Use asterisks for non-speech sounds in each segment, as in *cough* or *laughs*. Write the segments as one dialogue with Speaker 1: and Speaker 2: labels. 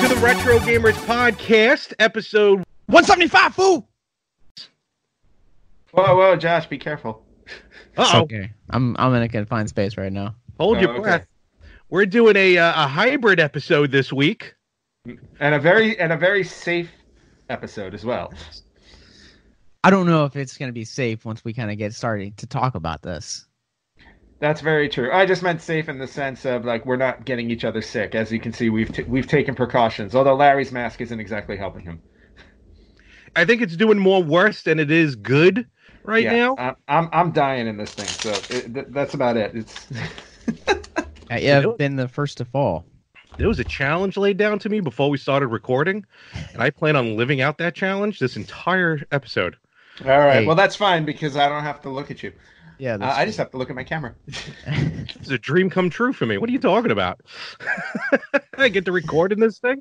Speaker 1: to the Retro Gamers Podcast, episode 175, fool!
Speaker 2: Whoa, whoa, Josh, be careful.
Speaker 1: Uh-oh.
Speaker 3: okay. I'm I'm in a confined space right now.
Speaker 1: Hold
Speaker 2: Oh,
Speaker 1: your
Speaker 2: okay.
Speaker 1: breath. We're doing a, uh, a hybrid episode this week.
Speaker 2: And a very and a very safe episode as well.
Speaker 3: I don't know if it's gonna be safe once we kind of get started to talk about this.
Speaker 2: That's very true. I just meant safe in the sense of like we're not getting each other sick. As you can see, we've t- we've taken precautions. Although Larry's mask isn't exactly helping him
Speaker 1: I think it's doing more worse than it is good right
Speaker 2: Yeah,
Speaker 1: now.
Speaker 2: I'm, I'm I'm dying in this thing. So it, th- that's about it. It's. *laughs*
Speaker 3: I have been the first to fall.
Speaker 1: There was a challenge laid down to me before we started recording, and I plan on living out that challenge this entire episode.
Speaker 2: all right.
Speaker 3: Hey.
Speaker 2: Well, that's fine because I don't have to look at you.
Speaker 3: Yeah,
Speaker 2: Uh,
Speaker 3: that's
Speaker 2: I just have to look at my camera. *laughs*
Speaker 1: It's a dream come true for me. What are you talking about? *laughs* I get to record in this thing.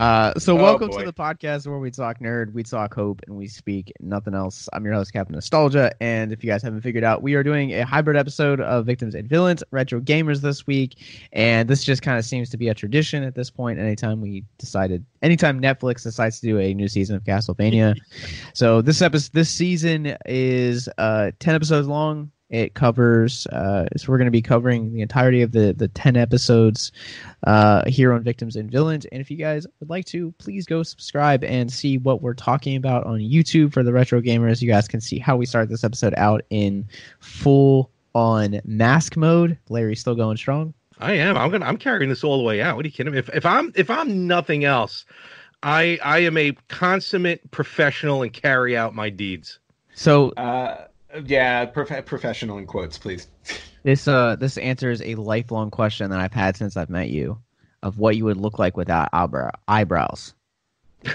Speaker 3: Uh, so
Speaker 2: Oh,
Speaker 3: welcome
Speaker 2: boy.
Speaker 3: to the podcast where we talk nerd, we talk hope, and we speak nothing else. I'm your host, Captain Nostalgia, and if you guys haven't figured out, we are doing a hybrid episode of Victims and Villains, Retro Gamers this week, and this just kind of seems to be a tradition at this point. Anytime we decided, anytime Netflix decides to do a new season of Castlevania, *laughs* so this episode, this season is uh, ten episodes long. It covers, uh, so we're going to be covering the entirety of the the ten episodes uh, here on Victims and Villains. And if you guys would like to, please go subscribe and see what we're talking about on YouTube for the Retro Gamers. You guys can see how we start this episode out in full on mask mode. Larry's still going strong.
Speaker 1: I am. I'm gonna. I'm carrying this all the way out. What are you kidding me? If if I'm if I'm nothing else, I I am a consummate professional and carry out my deeds.
Speaker 3: So
Speaker 2: Uh, yeah, prof- professional in quotes, please. *laughs*
Speaker 3: this uh this answers a lifelong question that I've had since I've met you of what you would look like without eyebrow- eyebrows. *laughs*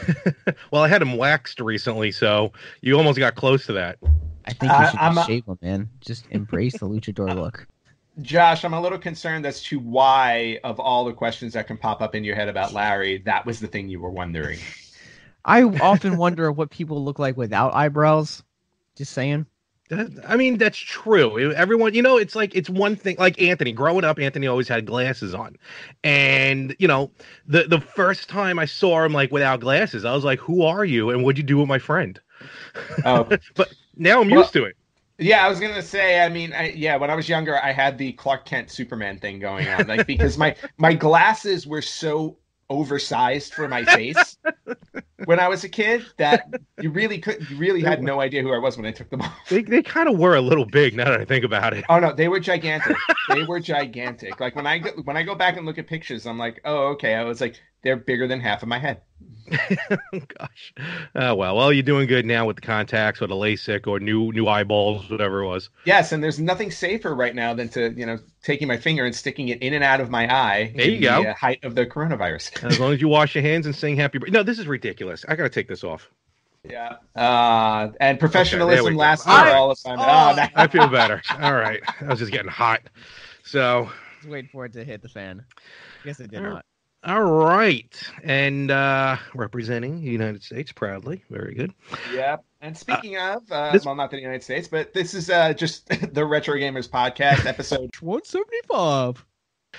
Speaker 1: well, I had them waxed recently, so you almost got close to that.
Speaker 3: I think you
Speaker 2: I-
Speaker 3: should
Speaker 2: I'm
Speaker 3: just
Speaker 2: a-
Speaker 3: shave them, man. Just embrace the luchador *laughs* look.
Speaker 2: Josh, I'm a little concerned as to why, of all the questions that can pop up in your head about Larry, that was the thing you were wondering.
Speaker 3: I often wonder what people look like without eyebrows. Just saying.
Speaker 1: That- I mean, that's true. Everyone, you know, it's like it's one thing. Like Anthony, growing up, Anthony always had glasses on, and you know, the the first time I saw him like without glasses, I was like, "Who are you? And what'd you do with my friend?"
Speaker 2: Oh, *laughs*
Speaker 1: But now I'm
Speaker 2: Well-
Speaker 1: used to it.
Speaker 2: yeah, I was gonna say. I mean, I, yeah, when I was younger, I had the Clark Kent Superman thing going on, like because my my glasses were so oversized for my face *laughs* when I was a kid that you really could, you really had no idea who I was when I took them off.
Speaker 1: They they kind of were a little big now that I think about it.
Speaker 2: Oh no, they were gigantic. they were gigantic. Like when I go, when I go back and look at pictures, I'm like, oh okay. I was like, they're bigger than half of my head. *laughs*
Speaker 1: Gosh. Oh well. Well, you're doing good now with the contacts or the LASIK or new new eyeballs, whatever it was.
Speaker 2: Yes, and there's nothing safer right now than to you know taking my finger and sticking it in and out of my eye.
Speaker 1: There you
Speaker 2: in
Speaker 1: go.
Speaker 2: The, uh, height of the coronavirus. *laughs*
Speaker 1: As long as you wash your hands and sing happy. Bir- No, this is ridiculous. I gotta take this off.
Speaker 2: yeah. Uh, and professionalism
Speaker 1: go.
Speaker 2: lasts
Speaker 1: All
Speaker 2: for all of time.
Speaker 3: Oh.
Speaker 2: Oh, no.
Speaker 1: I feel *laughs* better. All right. I was just getting hot. So
Speaker 3: Just wait for it to hit the fan. Guess it did
Speaker 1: Alright.
Speaker 3: not.
Speaker 1: All right. And uh representing the United States proudly. Very good.
Speaker 2: Yep. And speaking of, uh,
Speaker 1: this-
Speaker 2: well, not the United States, but this is uh, just *laughs* the Retro Gamers podcast *laughs* episode.
Speaker 3: 175.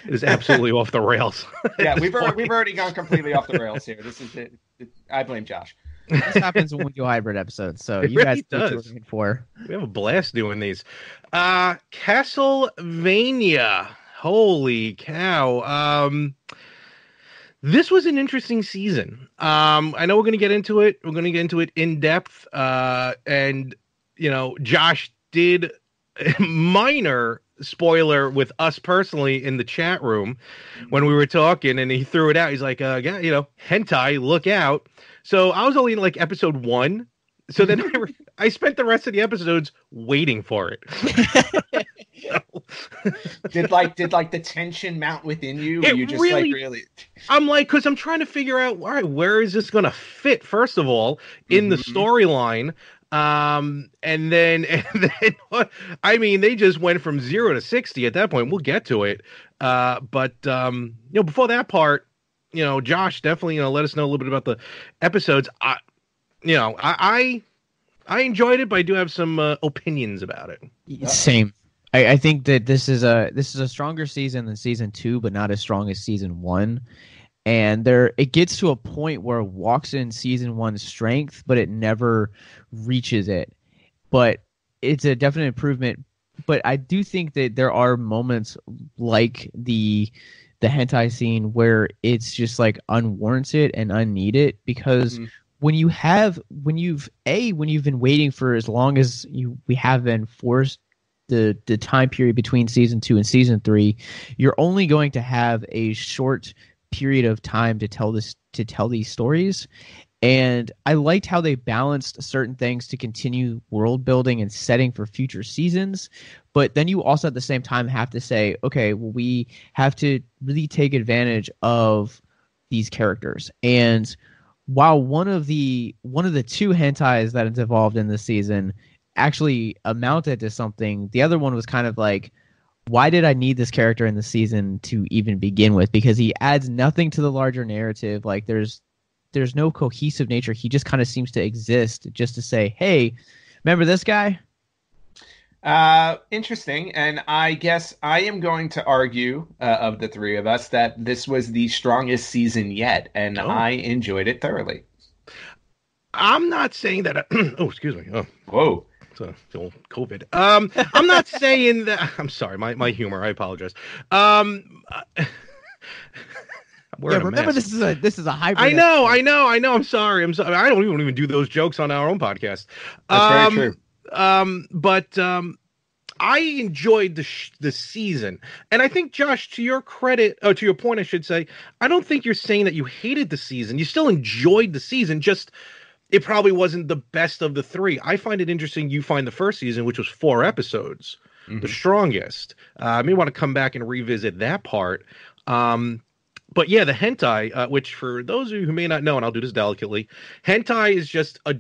Speaker 1: It is absolutely off the rails. *laughs*
Speaker 2: Yeah, we've already, we've already gone completely off the rails here. This is it. it- I blame Josh.
Speaker 3: This happens when we do hybrid episodes, so
Speaker 1: It
Speaker 3: you guys
Speaker 1: really
Speaker 3: know what you're
Speaker 1: does.
Speaker 3: looking for.
Speaker 1: We have a blast doing these. Uh Castlevania. Holy cow. Um this was an interesting season. Um I know we're gonna get into it. We're gonna get into it in depth. Uh and you know, Josh did *laughs* minor spoiler with us personally in the chat room when we were talking and he threw it out. He's like, uh yeah, you know, hentai, look out. So I was only in like episode one. So then I, re- I spent the rest of the episodes waiting for it. *laughs* *laughs* *laughs*
Speaker 2: Did like did like the tension mount within you?
Speaker 1: It
Speaker 2: Were you just
Speaker 1: really-
Speaker 2: like really
Speaker 1: I'm like, because I'm trying to figure out, all right, where is this going to fit? First of all, in the
Speaker 2: Mhm.
Speaker 1: storyline, um, and then, *laughs* and then, I mean, they just went from zero to sixty at that point. We'll get to it, uh, but um, you know, before that part, you know, Josh, definitely, you know, let us know a little bit about the episodes. I, you know, I, I, I enjoyed it, but I do have some uh, opinions about it.
Speaker 3: Same. I, I think that this is a this is a stronger season than season two, but not as strong as season one. And there, it gets to a point where it walks in season one's strength, but it never reaches it. But it's a definite improvement. But I do think that there are moments like the the hentai scene where it's just like unwarranted and unneeded because
Speaker 2: Mhm.
Speaker 3: when you have when you've a when you've been waiting for as long as you we have been forced the the time period between season two and season three, you're only going to have a short period of time to tell this to tell these stories. And I liked how they balanced certain things to continue world building and setting for future seasons. But then you also at the same time have to say, okay, well, we have to really take advantage of these characters. And while one of the one of the two hentais that is involved in this season actually amounted to something, the other one was kind of like, why did I need this character in the season to even begin with? Because he adds nothing to the larger narrative. Like there's there's no cohesive nature. He just kind of seems to exist just to say, hey, remember this guy?
Speaker 2: Uh, interesting. And I guess I am going to argue uh, of the three of us that this was the strongest season yet, and
Speaker 1: Oh.
Speaker 2: I enjoyed it thoroughly.
Speaker 1: I'm not saying that. *clears throat* oh, excuse me. Oh,
Speaker 2: Whoa.
Speaker 1: It's COVID. Um, I'm not saying that. *laughs* I'm sorry. My my humor. I apologize. Um, *laughs*
Speaker 3: yeah, remember
Speaker 1: mask.
Speaker 3: this is a this is a hybrid.
Speaker 1: I know,
Speaker 3: episode.
Speaker 1: I know, I know. I'm sorry. I'm sorry. I don't even, even do those jokes on our own podcast.
Speaker 2: That's
Speaker 1: um,
Speaker 2: very true.
Speaker 1: Um, but um, I enjoyed the sh- the season, and I think Josh, to your credit, or to your point, I should say, I don't think you're saying that you hated the season. You still enjoyed the season. Just it probably wasn't the best of the three. I find it interesting. You find the first season, which was four episodes, the
Speaker 2: Mhm.
Speaker 1: strongest. Uh, I may want to come back and revisit that part. Um, but yeah, the hentai, uh, which for those of you who may not know, and I'll do this delicately, hentai is just a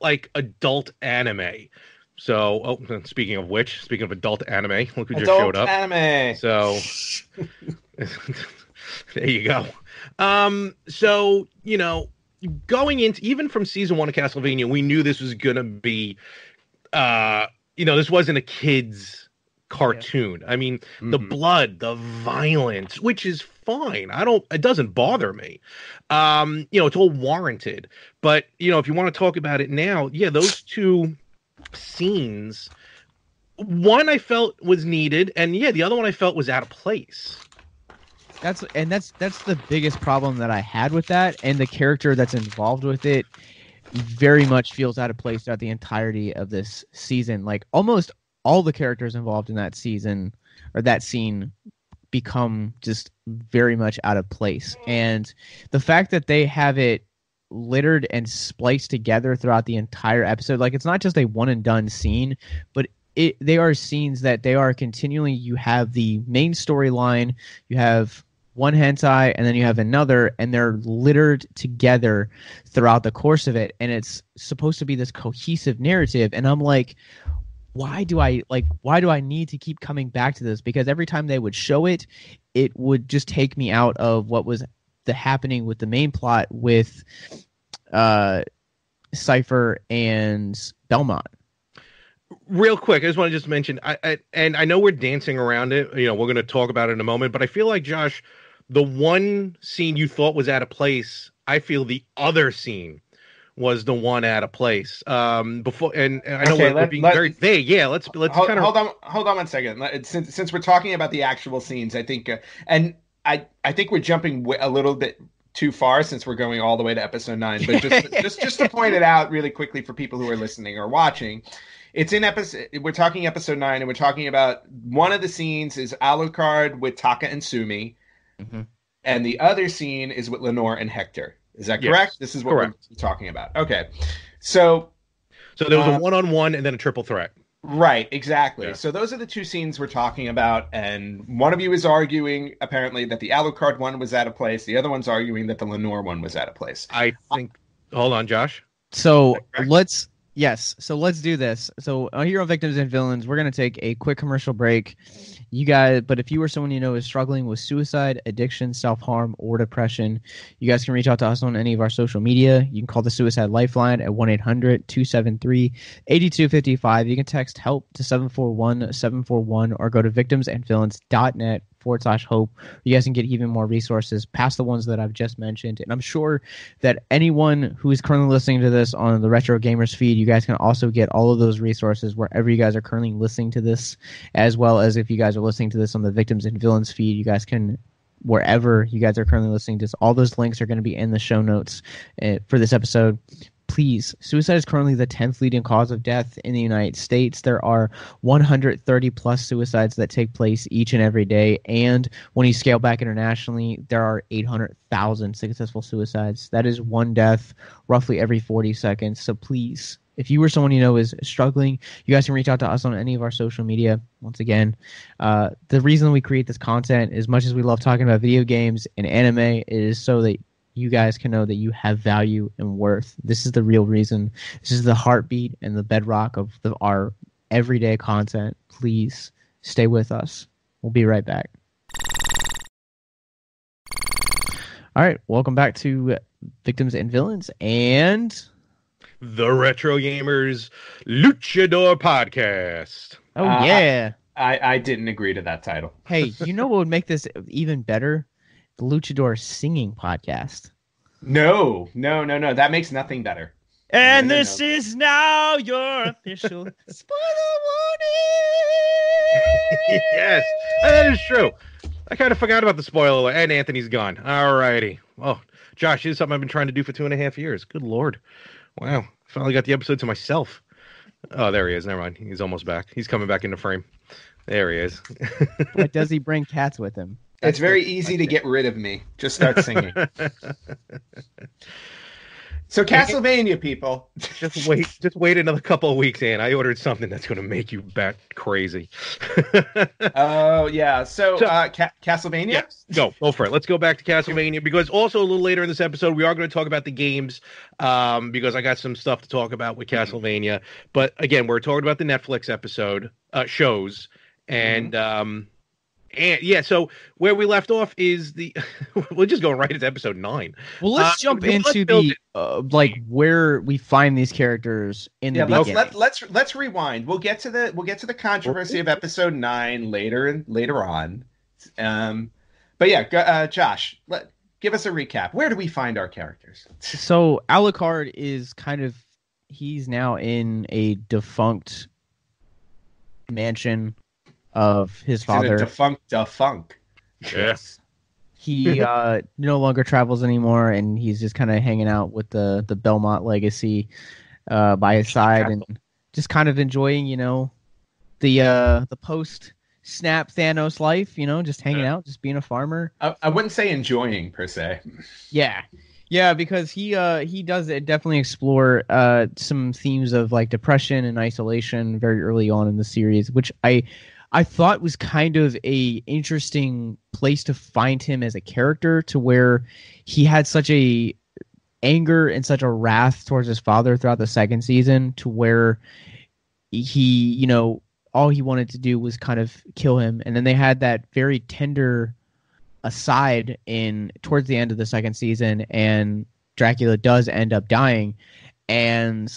Speaker 1: like adult anime. So, oh, *laughs* speaking of which, speaking of adult anime, *laughs* look who just showed up.
Speaker 2: anime.
Speaker 1: So *laughs* there you go. Um, so you know, going into even from season one of Castlevania, we knew this was gonna be, uh, you know, this wasn't a kids cartoon. I mean, the
Speaker 2: Mhm.
Speaker 1: blood, the violence, which is fine. I don't. It doesn't bother me. Um, you know, it's all warranted. But you know, if you want to talk about it now, yeah, those two scenes. One I felt was needed, and yeah, the other one I felt was out of place.
Speaker 3: That's and that's that's the biggest problem that I had with that, and the character that's involved with it very much feels out of place throughout the entirety of this season. Like almost all the characters involved in that season or that scene become just very much out of place, and the fact that they have it littered and spliced together throughout the entire episode like it's not just a one and done scene but it they are scenes that they are continually you have the main storyline you have one hentai and then you have another and they're littered together throughout the course of it and it's supposed to be this cohesive narrative and i'm like why do i like why do i need to keep coming back to this because every time they would show it it would just take me out of what was the happening with the main plot with uh Sypha and Belmont.
Speaker 1: real quick, I just want to just mention, I, I and I know we're dancing around it. You know, we're going to talk about it in a moment, but I feel like Josh, the one scene you thought was out of place, I feel the other scene was the one out of place. Um, before and, and I know
Speaker 2: Okay,
Speaker 1: we're, we're being
Speaker 2: let-
Speaker 1: very vague. Yeah, let's let's
Speaker 2: hold,
Speaker 1: kind of
Speaker 2: hold on, hold on one second. Since since we're talking about the actual scenes, I think, uh, and I I think we're jumping a little bit too far since we're going all the way to episode nine. But just *laughs* just just to point it out really quickly for people who are listening or watching, it's in episode. We're talking episode nine, and we're talking about one of the scenes is Alucard with Taka and Sumi,
Speaker 3: Mhm.
Speaker 2: and the other scene is with Lenore and Hector. Is that
Speaker 1: Yes,
Speaker 2: correct? This is what
Speaker 1: correct.
Speaker 2: we're talking about. Okay, so
Speaker 1: so there was
Speaker 2: uh,
Speaker 1: a one on one and then a triple threat.
Speaker 2: Right, exactly.
Speaker 1: Yeah.
Speaker 2: So those are the two scenes we're talking about, and one of you is arguing apparently that the Alucard one was out of place. The other one's arguing that the Lenore one was out of place.
Speaker 1: I think. Hold on, Josh.
Speaker 3: So let's Yes. So let's do this. So uh, here on Victims and Villains, we're going to take a quick commercial break. You guys, but if you or someone you know is struggling with suicide, addiction, self harm, or depression, you guys can reach out to us on any of our social media. You can call the Suicide Lifeline at 1 800 273 8255. You can text help to 741 741 or go to victimsandvillains.net forward slash hope. You guys can get even more resources past the ones that I've just mentioned. And I'm sure that anyone who is currently listening to this on the Retro Gamers feed, you guys can also get all of those resources wherever you guys are currently listening to this, as well as if you guys are listening to this on the Victims and Villains feed, you guys can wherever you guys are currently listening to this. All those links are going to be in the show notes uh, for this episode please, suicide is currently the 10th leading cause of death in the United States. There are 130 plus suicides that take place each and every day. And when you scale back internationally, there are 800,000 successful suicides. That is one death roughly every 40 seconds. So please, if you or someone you know is struggling, you guys can reach out to us on any of our social media. Once again, uh, the reason we create this content, as much as we love talking about video games and anime, is so that you guys can know that you have value and worth. This is the real reason. This is the heartbeat and the bedrock of the, our everyday content. Please stay with us. We'll be right back. All right, welcome back to Victims and Villains and
Speaker 1: the Retro Gamers Luchador Podcast.
Speaker 3: Oh
Speaker 2: Uh,
Speaker 3: yeah.
Speaker 2: I, I didn't agree to that title.
Speaker 3: hey, you know what would make this even better? The Luchador singing podcast.
Speaker 2: No, no, no, no. That makes nothing better.
Speaker 3: And
Speaker 2: No, no,
Speaker 3: this
Speaker 2: no.
Speaker 3: is now your official *laughs* spoiler warning. *laughs*
Speaker 1: yes, that is true. I kind of forgot about the spoiler alert. And Anthony's gone. All righty. Oh, Josh, this is something I've been trying to do for two and a half years. Good lord. Wow. Finally got the episode to myself. Oh, there he is. Never mind. He's almost back. He's coming back into frame. There he is. *laughs*
Speaker 3: But does he bring cats with him?
Speaker 2: It's very
Speaker 3: the
Speaker 2: easy to get rid of me. Just start singing. *laughs* so Castlevania, people.
Speaker 1: just wait. Just wait another couple of weeks, and I ordered something that's going to make you bat crazy. *laughs*
Speaker 2: Oh yeah. So,
Speaker 1: So-
Speaker 2: uh, Ca- Castlevania.
Speaker 1: Yes, go go for it. Let's go back to Castlevania because also a little later in this episode we are going to talk about the games um, because I got some stuff to talk about with Castlevania. But again, we're talking about the Netflix episode uh, shows and um, and yeah. So where we left off is the *laughs* we're just going right into episode nine.
Speaker 3: Well, let's
Speaker 1: Uh,
Speaker 3: jump
Speaker 1: let's
Speaker 3: into the uh, like where we find these characters in
Speaker 2: Yeah,
Speaker 3: the
Speaker 2: let's
Speaker 3: beginning.
Speaker 2: let, let's let's rewind. We'll get to the we'll get to the controversy of episode nine later and later on. Um, but yeah, uh, Josh, let give us a recap. Where do we find our characters? *laughs*
Speaker 3: So Alucard is kind of he's now in a defunct mansion of his
Speaker 2: He's in a
Speaker 3: father.
Speaker 2: defunct defunct.
Speaker 1: Yes.
Speaker 3: he uh, *laughs* no longer travels anymore, and he's just kind of hanging out with the the Belmont legacy uh, by his side, and just kind of enjoying, you know, the uh, the post snap Thanos life. You know, just hanging out, just being a farmer.
Speaker 2: I, I wouldn't say enjoying per se.
Speaker 3: Yeah. Yeah, because he uh he does it definitely explore uh some themes of like depression and isolation very early on in the series, which I I thought was kind of a interesting place to find him as a character to where he had such a anger and such a wrath towards his father throughout the second season to where he, you know, all he wanted to do was kind of kill him. And then they had that very tender aside in towards the end of the second season and Dracula does end up dying. And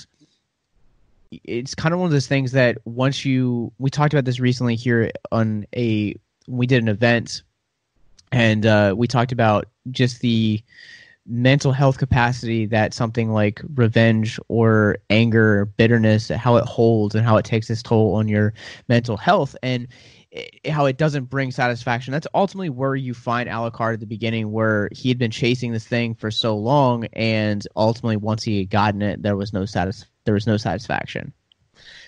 Speaker 3: it's kind of one of those things that once you we talked about this recently here on a we did an event and uh, we talked about just the mental health capacity that something like revenge or anger or bitterness how it holds and how it takes its toll on your mental health and how it doesn't bring satisfaction. That's ultimately where you find alucard at the beginning where he had been chasing this thing for so long and ultimately once he had gotten it there was no satis- there was no satisfaction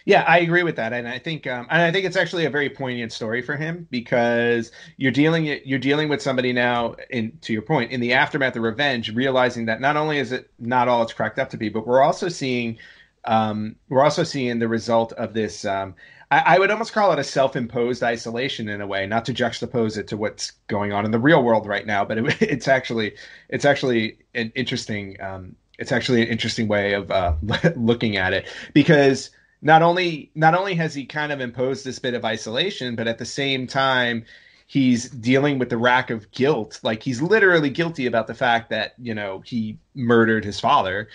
Speaker 2: Yeah, I agree with that, and I think, um, and I think it's actually a very poignant story for him because you're dealing you're dealing with somebody now, in to your point, in the aftermath of revenge, realizing that not only is it not all it's cracked up to be, but we're also seeing, um, we're also seeing the result of this. Um, I, I would almost call it a self-imposed isolation in a way, not to juxtapose it to what's going on in the real world right now, but it, *laughs* it's actually it's actually an interesting um, it's actually an interesting way of uh, *laughs* looking at it because not only not only has he kind of imposed this bit of isolation, but at the same time he's dealing with the rack of guilt. Like he's literally guilty about the fact that you know he murdered his father,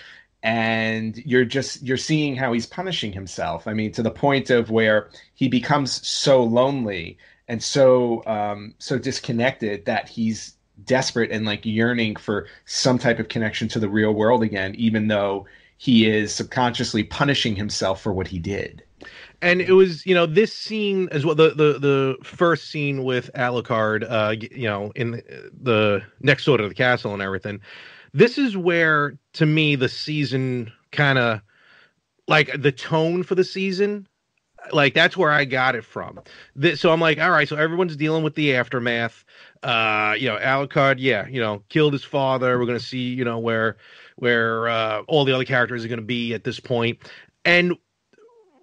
Speaker 2: and you're just you're seeing how he's punishing himself. I mean, to the point of where he becomes so lonely and so um, so disconnected that he's desperate and like yearning for some type of connection to the real world again, even though he is subconsciously punishing himself for what he did.
Speaker 1: And it was, you know, this scene as well. The the the first scene with Alucard, uh, you know, in the, the next door to the castle and everything. This is where, to me, the season kind of like the tone for the season like that's where I got it from. This, so I'm like, all right, so everyone's dealing with the aftermath. Uh, you know, Alucard, yeah, you know, killed his father. We're gonna see, you know, where where uh, all the other characters are going to be at this point. And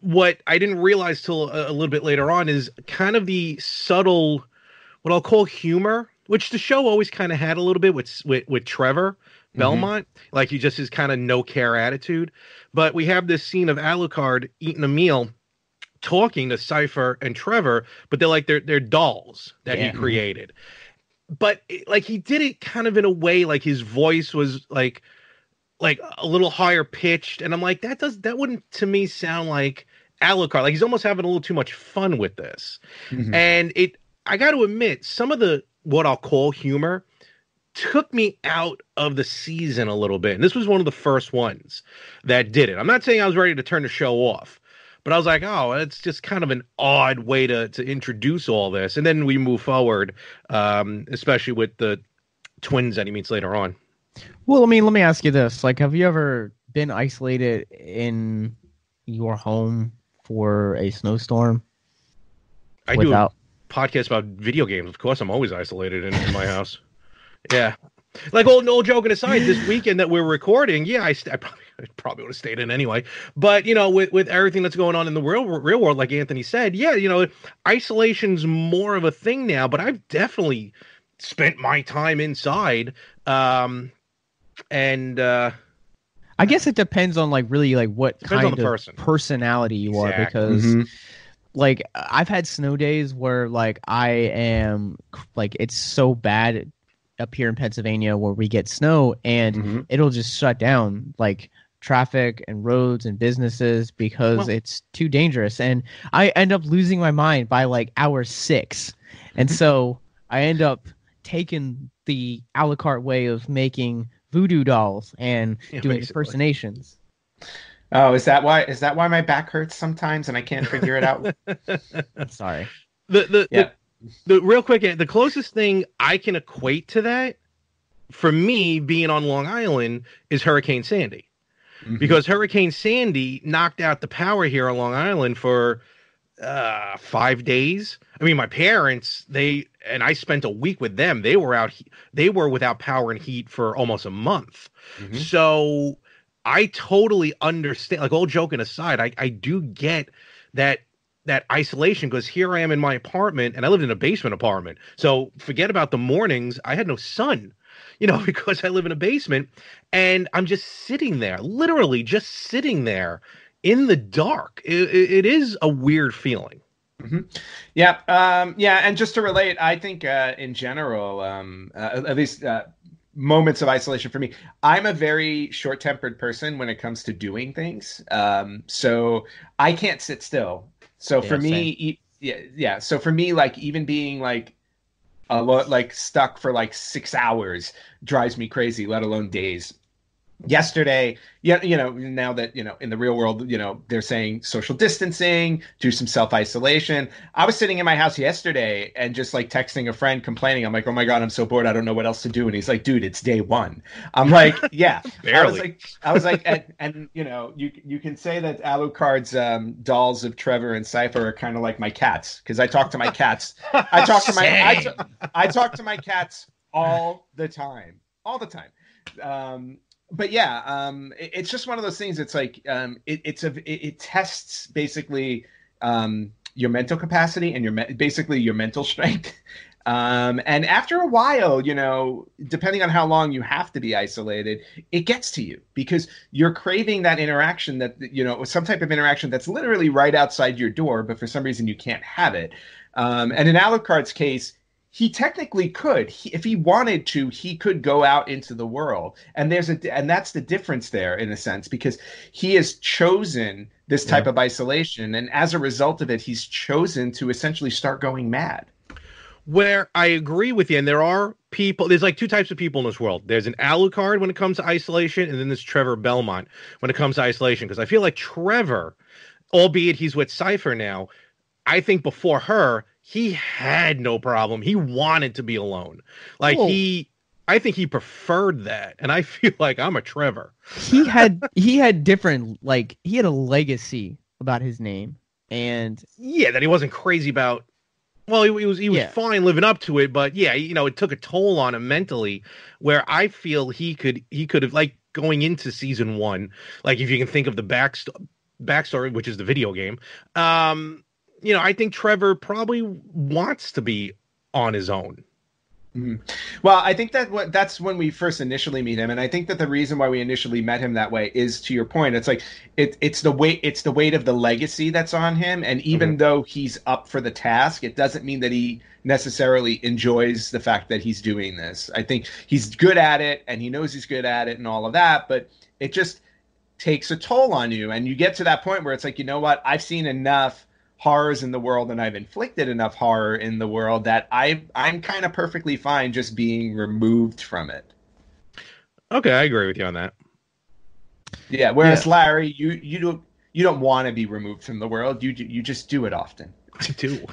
Speaker 1: what I didn't realize till a, a, little bit later on is kind of the subtle, what I'll call humor, which the show always kind of had a little bit with with, with Trevor mm-hmm. Belmont, mm-hmm. like he just his kind of no care attitude. But we have this scene of Alucard eating a meal talking to Sypha and Trevor, but they're like they're they're dolls that yeah. he created. But like he did it kind of in a way like his voice was like like a little higher pitched, and I'm like, that does that wouldn't to me sound like Alucard. Like he's almost having a little too much fun with this, mm-hmm. and it. I got to admit, some of the what I'll call humor took me out of the season a little bit, and this was one of the first ones that did it. I'm not saying I was ready to turn the show off, but I was like, oh, it's just kind of an odd way to to introduce all this, and then we move forward, um, especially with the twins that he meets later on.
Speaker 3: Well, I mean, let me ask you this: like, have you ever been isolated in your home for a snowstorm?
Speaker 1: I without... do a podcast about video games. Of course, I'm always isolated in, in my house. Yeah, like old no joking aside, this weekend that we're recording, yeah, I, st- I probably I *laughs* probably would have stayed in anyway. But you know, with with everything that's going on in the real real world, like Anthony said, yeah, you know, isolation's more of a thing now. But I've definitely spent my time inside. Um, and uh,
Speaker 3: I guess it depends on like really like what kind of person. personality you exactly. are because mm-hmm. like I've had snow days where like I am like it's so bad up here in Pennsylvania where we get snow and mm-hmm. it'll just shut down like traffic and roads and businesses because well, it's too dangerous and I end up losing my mind by like hour 6. And so *laughs* I end up taking the Alucard way of making voodoo dolls and yeah, doing basically. impersonations.
Speaker 2: Oh, is that why? Is that why my back hurts sometimes and I can't figure it out? *laughs*
Speaker 3: I'm Sorry.
Speaker 1: The the, yeah. the the real quick the closest thing I can equate to that for me being on Long Island is Hurricane Sandy. Mm-hmm. Because Hurricane Sandy knocked out the power here on Long Island for uh, five days. I mean, my parents, they and I spent a week with them. They were out, they were without power and heat for almost a month. Mm-hmm. So I totally understand. Like, all joking aside, I I do get that that isolation because here I am in my apartment and I lived in a basement apartment. So forget about the mornings. I had no sun, you know, *laughs* because I live in a basement and I'm just sitting there, literally just sitting there in the dark. it, it is a weird feeling.
Speaker 2: Mm-hmm. Yeah, um, yeah, and just to relate, I think uh, in general, um, uh, at least uh, moments of isolation for me, I'm a very short-tempered person when it comes to doing things. Um, so I can't sit still. So yeah, for me, e- yeah, yeah. So for me, like even being like a lot like stuck for like six hours drives me crazy. Let alone days yesterday. Yeah you know now that you know in the real world you know they're saying social distancing do some self-isolation. I was sitting in my house yesterday and just like texting a friend complaining. I'm like oh my god i'm so bored. I don't know what else to do. And he's like dude it's day one. I'm like *laughs* yeah.
Speaker 1: Barely.
Speaker 2: i was like i was like and, and, you know you you can say that alucard's um, dolls of trevor and sypha are kind of like my cats because i talk to my cats. I talk to my I, t- I talk to my cats all the time. All the time. Um, but yeah, um, it, it's just one of those things. It's like um, it, it's a it, it tests basically um, your mental capacity and your me- basically your mental *laughs* strength. Um, and after a while, you know, depending on how long you have to be isolated, it gets to you because you're craving that interaction that, you know, some type of interaction that's literally right outside your door, but for some reason you can't have it. Um, and in Alucard's case, he technically could he, if he wanted to he could go out into the world and there's a and that's the difference there in a sense because he has chosen this type yeah. of isolation and as a result of it he's chosen to essentially start going mad
Speaker 1: where I agree with you, and there are people. There's like two types of people in this world. There's an Alucard when it comes to isolation, and then there's Trevor Belmont when it comes to isolation. Because I feel like Trevor, albeit he's with Sypha now, I think before her he had no problem. He wanted to be alone. Like he I think he preferred that. And I *laughs* feel like I'm a Trevor.
Speaker 3: he had he had different like he had a legacy about his name. And
Speaker 1: yeah, that he wasn't crazy about well, he, he was he was yeah. fine living up to it, but yeah, you know, it took a toll on him mentally. Where I feel he could he could have like going into season one, like if you can think of the backstory, backstory, which is the video game. Um, you know, I think Trevor probably wants to be on his own.
Speaker 2: Mm-hmm. Well, I think that what that's when we first initially meet him, and I think that the reason why we initially met him that way is to your point. It's like it, it's the weight it's the weight of the legacy that's on him, and even mm-hmm. though he's up for the task, it doesn't mean that he necessarily enjoys the fact that he's doing this. I think he's good at it, and he knows he's good at it, and all of that, but it just takes a toll on you, and you get to that point where it's like, you know what, I've seen enough horrors in the world and I've inflicted enough horror in the world that I I'm kind of perfectly fine just being removed from it.
Speaker 1: Okay, I agree with you on that.
Speaker 2: Yeah, whereas yeah. Larry, you you don't you don't want to be removed from the world. You you just do it often. *laughs*
Speaker 1: I do,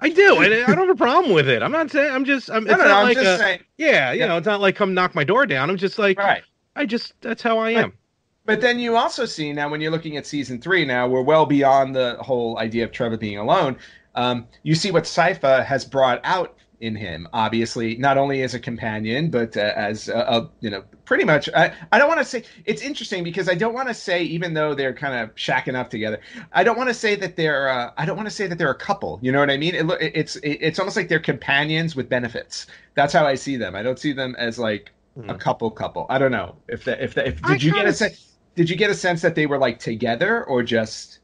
Speaker 1: I do, and I don't have a problem with it. I'm not saying I'm just. I'm. It's no, no, not like a, saying, yeah, you yeah. know, it's not like come knock my door down. I'm just like, right. I just that's how I am.
Speaker 2: But then you also see now when you're looking at season three, now we're well beyond the whole idea of Trevor being alone. Um, you see what Sypha has brought out in him, obviously, not only as a companion, but uh, as a, a, you know, pretty much. I, I don't want to say it's interesting because I don't want to say, even though they're kind of shacking up together, I don't want to say that they're. Uh, I don't want to say that they're a couple. You know what I mean? It, it's it's almost like they're companions with benefits. That's how I see them. I don't see them as like mm. a couple couple. I don't know if the, if the, if did I you get a sense? Did you get a sense that they were like together or just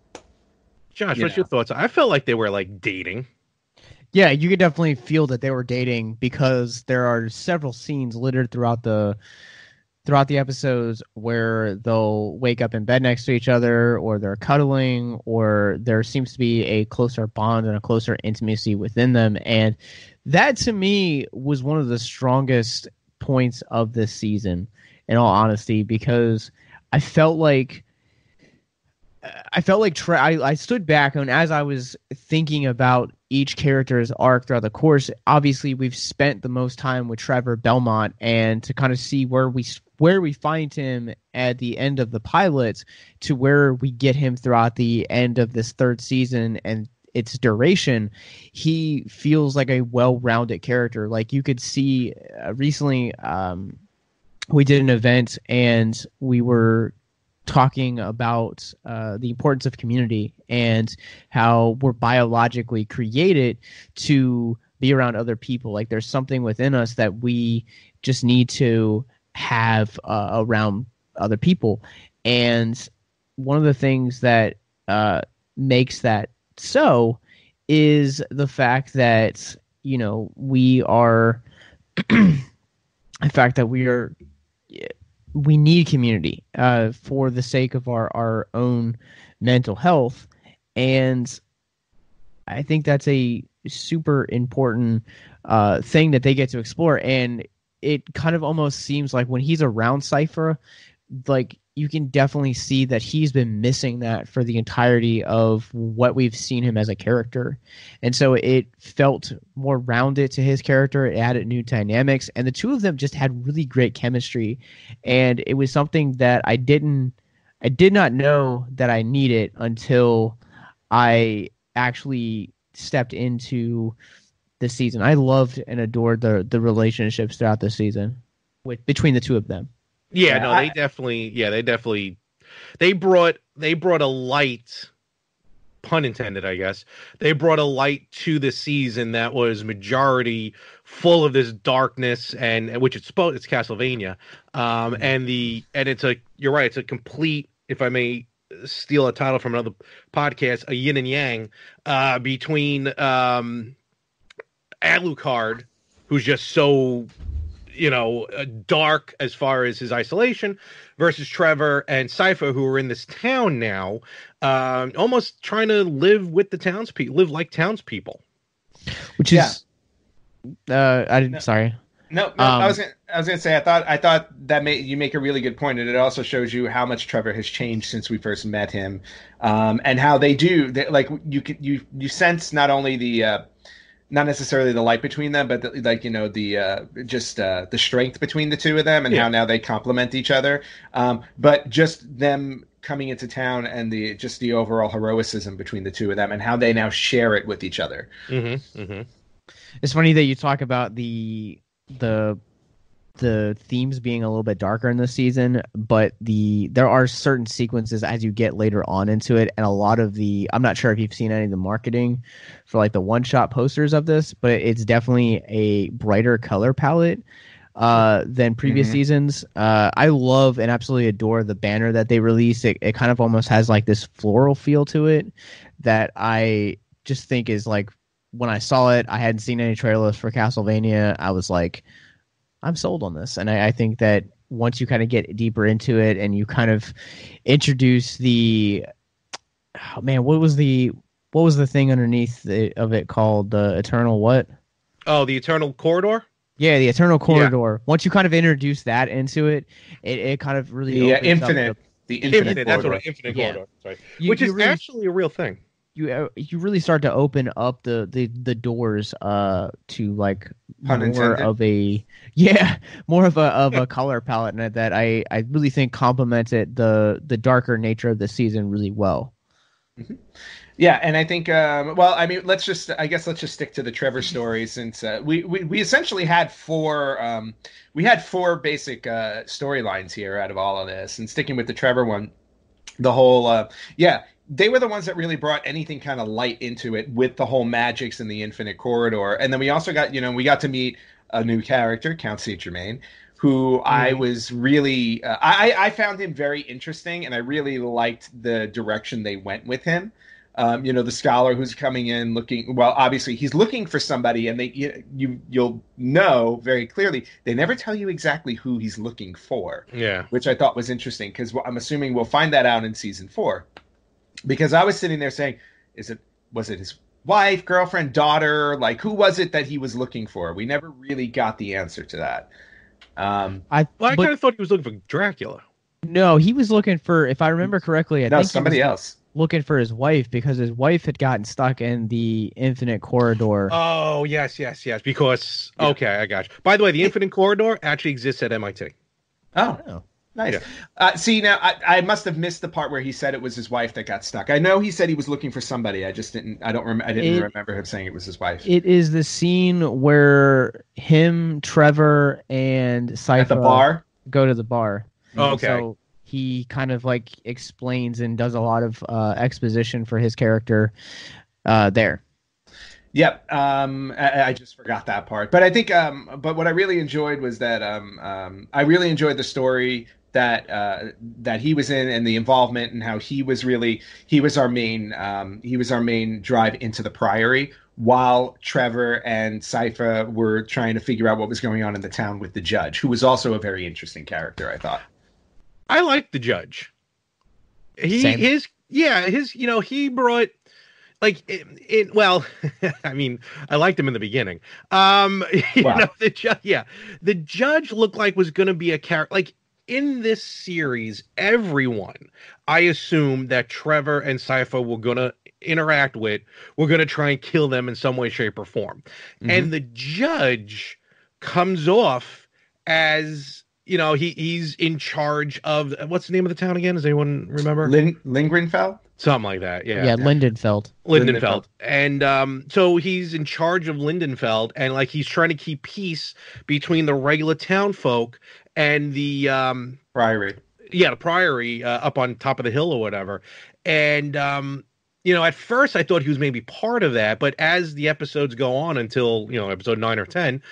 Speaker 1: Josh, you what's know? your thoughts? I felt like they were like dating.
Speaker 3: Yeah, you could definitely feel that they were dating because there are several scenes littered throughout the throughout the episodes where they'll wake up in bed next to each other or they're cuddling or there seems to be a closer bond and a closer intimacy within them and that to me was one of the strongest points of this season in all honesty because I felt like I felt like tra- I, I stood back and as I was thinking about each character's arc throughout the course, obviously we've spent the most time with Trevor Belmont and to kind of see where we where we find him at the end of the pilot to where we get him throughout the end of this third season and its duration, he feels like a well-rounded character. Like you could see uh, recently um, we did an event and we were talking about uh, the importance of community and how we're biologically created to be around other people. Like there's something within us that we just need to have uh, around other people. And one of the things that uh, makes that so is the fact that, you know, we are. *clears throat* the fact that we are we need community uh, for the sake of our, our own mental health. And I think that's a super important uh, thing that they get to explore. And it kind of almost seems like when he's around Sypha, like you can definitely see that he's been missing that for the entirety of what we've seen him as a character. And so it felt more rounded to his character. It added new dynamics, and the two of them just had really great chemistry. And it was something that I didn't, I did not know that I needed until I actually stepped into the season. I loved and adored the the relationships throughout the season with between the two of them.
Speaker 1: Yeah, yeah no, I, they definitely, yeah, they definitely, they brought they brought a light pun intended, I guess. They brought a light to the season that was majority full of this darkness and which it's supposed it's Castlevania. Um and the and it's a you're right, it's a complete, if I may steal a title from another podcast, a yin and yang uh between um Alucard, who's just so you know uh, dark as far as his isolation versus Trevor and Sypha, who are in this town now, um, almost trying to live with the townspeople, live like townspeople.
Speaker 3: which is uh i didn't
Speaker 2: No.
Speaker 3: sorry
Speaker 2: No, no I
Speaker 3: Um,
Speaker 2: was gonna, I was gonna say I thought I thought that made you make a really good point, and it also shows you how much Trevor has changed since we first met him, um, and how they do they, like you can you you sense not only the uh, not necessarily the light between them, but the, like you know the uh, just uh, the strength between the two of them, and
Speaker 1: Yeah.
Speaker 2: how now they complement each other. Um, but just them coming into town and the just the overall heroicism between the two of them, and how they now share it with each other.
Speaker 1: Mm-hmm, mm-hmm.
Speaker 3: it's funny that you talk about the the the themes being a little bit darker in this season but the there are certain sequences as you get later on into it and a lot of the i'm not sure if you've seen any of the marketing for like the one shot posters of this but it's definitely a brighter color palette uh than previous
Speaker 2: Mhm.
Speaker 3: seasons uh i love and absolutely adore the banner that they released it, it kind of almost has like this floral feel to it that i just think is like when I saw it, I hadn't seen any trailers for Castlevania. I was like, I'm sold on this. And I, I think that once you kind of get deeper into it and you kind of introduce the, oh man, what was the what was the thing underneath the, of it called the Eternal what?
Speaker 1: Oh, the Eternal Corridor.
Speaker 3: Yeah, the Eternal Corridor. Once you kind of introduce that into it, it, it kind of really
Speaker 2: The uh,
Speaker 3: opens up
Speaker 2: infinite, the
Speaker 1: Infinite.
Speaker 2: infinite,
Speaker 1: that's
Speaker 2: corridor.
Speaker 1: what infinite
Speaker 3: Yeah.
Speaker 1: corridor. Sorry.
Speaker 3: You-
Speaker 1: Which
Speaker 3: you
Speaker 1: is
Speaker 3: really-
Speaker 1: actually a real thing.
Speaker 3: You uh, you really start to open up the the the doors uh to like
Speaker 2: Pun
Speaker 3: more
Speaker 2: intended.
Speaker 3: of a yeah more of a of a color palette that I I really think complemented the the darker nature of the season really well.
Speaker 2: Yeah, and I think, um, well, I mean, let's just, I guess, let's just stick to the Trevor story since uh, we, we we essentially had four, um, we had four basic uh, storylines here out of all of this, and sticking with the Trevor one, the whole, uh, yeah, they were the ones that really brought anything kind of light into it with the whole magics and the Infinite Corridor, and then we also got, you know, we got to meet a new character, Count Saint Germain. Who I was really, uh, I I found him very interesting, and I really liked the direction they went with him um, you know the scholar who's coming in looking well obviously he's looking for somebody and they you, you you'll know very clearly they never tell you exactly who he's looking for
Speaker 1: Yeah.
Speaker 2: which i thought was interesting because i'm assuming we'll find that out in season four because i was sitting there saying is it was it his wife girlfriend daughter like who was it that he was looking for we never really got the answer to that um
Speaker 3: I,
Speaker 1: Well, I
Speaker 3: but
Speaker 1: kind of thought he was looking for Dracula.
Speaker 3: no, he was looking for if I remember correctly. I
Speaker 2: no
Speaker 3: think
Speaker 2: somebody else
Speaker 3: looking for his wife because his wife had gotten stuck in the Infinite Corridor.
Speaker 1: Oh yes, yes, yes. Because
Speaker 2: Yeah.
Speaker 1: okay, I got you. By the way, the Infinite Corridor actually exists at MIT.
Speaker 2: oh
Speaker 3: Oh.
Speaker 2: Nice.
Speaker 1: Yeah.
Speaker 2: Uh, see, now I, I must have missed the part where he said it was his wife that got stuck. I know he said he was looking for somebody. I just didn't. I don't. Rem- I didn't
Speaker 3: It-
Speaker 2: remember him saying it was his wife
Speaker 3: It is the scene where him, Trevor, and Sypha
Speaker 2: at the bar.
Speaker 3: go to the bar.
Speaker 1: Oh, okay.
Speaker 3: So he kind of like explains and does a lot of uh, exposition for his character uh, there.
Speaker 2: Yep. Um, I, I just forgot that part. But I think. Um, but what I really enjoyed was that. Um, um, I really enjoyed the story that uh, that he was in and the involvement and how he was really he was our main um, he was our main drive into the priory while Trevor and Sypha were trying to figure out what was going on in the town with the judge, who was also a very interesting character. I thought.
Speaker 1: I like the judge. He
Speaker 3: Same.
Speaker 1: his yeah his you know he brought like it, it well *laughs* I mean I liked him in the beginning. Um *laughs* you
Speaker 2: Wow.
Speaker 1: know the judge yeah the judge looked like was going to be a character like in this series everyone I assume that Trevor and Sypha were going to interact with were going to try and kill them in some way shape or form.
Speaker 2: Mm-hmm.
Speaker 1: and the judge comes off as you know he he's in charge of what's the name of the town again does anyone remember
Speaker 2: Lin- Lindgrenfeld.
Speaker 1: something like that
Speaker 3: Yeah,
Speaker 1: yeah,
Speaker 3: Lindenfeld.
Speaker 1: lindenfeld
Speaker 2: Lindenfeld.
Speaker 1: and um so he's in charge of lindenfeld and like he's trying to keep peace between the regular town folk and the um
Speaker 2: Priory.
Speaker 1: yeah the priory uh, up on top of the hill or whatever and um you know, at first I thought he was maybe part of that, but as the episodes go on until, you know, episode 9 or 10,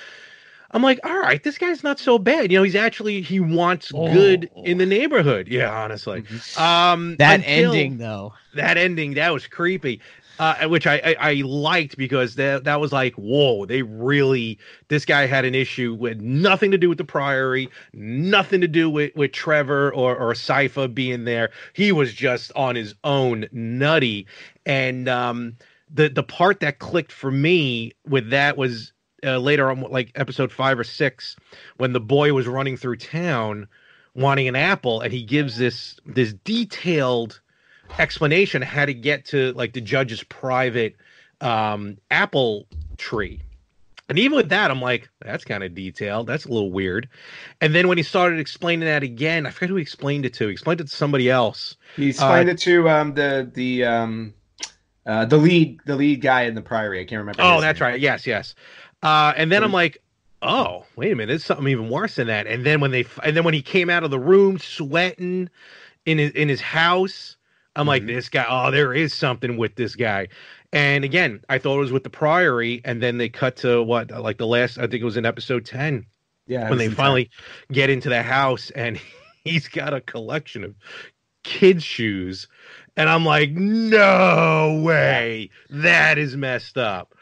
Speaker 1: I'm like, all right, this guy's not so bad. You know, he's actually he wants
Speaker 3: Oh.
Speaker 1: good in the neighborhood. Yeah, honestly. Um
Speaker 3: That
Speaker 1: until-
Speaker 3: ending though.
Speaker 1: that ending that was creepy uh, which I, I i liked because that that was like whoa they really this guy had an issue with nothing to do with the priory nothing to do with with trevor or or Sypha being there. He was just on his own nutty. And um the the part that clicked for me with that was uh, later on like episode five or six when the boy was running through town wanting an apple and he gives this this detailed explanation how to get to like the judge's private um apple tree. And even with that i'm like that's kind of detailed. That's a little weird. And then when he started explaining that again i forget who he explained it to. He explained it to somebody else.
Speaker 2: He explained it to um, the the um, uh, the lead the lead guy in the Priory. I can't remember.
Speaker 1: oh that's
Speaker 2: name.
Speaker 1: right. Yes yes. Uh and then i'm like oh wait a minute. There's something even worse than that. And then when they and then when he came out of the room sweating in his in his house i'm like
Speaker 2: Mhm.
Speaker 1: this guy oh there is something with this guy. And again i thought it was with the priory and then they cut to what like the last i think it was in episode 10
Speaker 2: Yeah,
Speaker 1: when they finally get into the house and *laughs* he's got a collection of kids shoes. And i'm like no way that is messed up.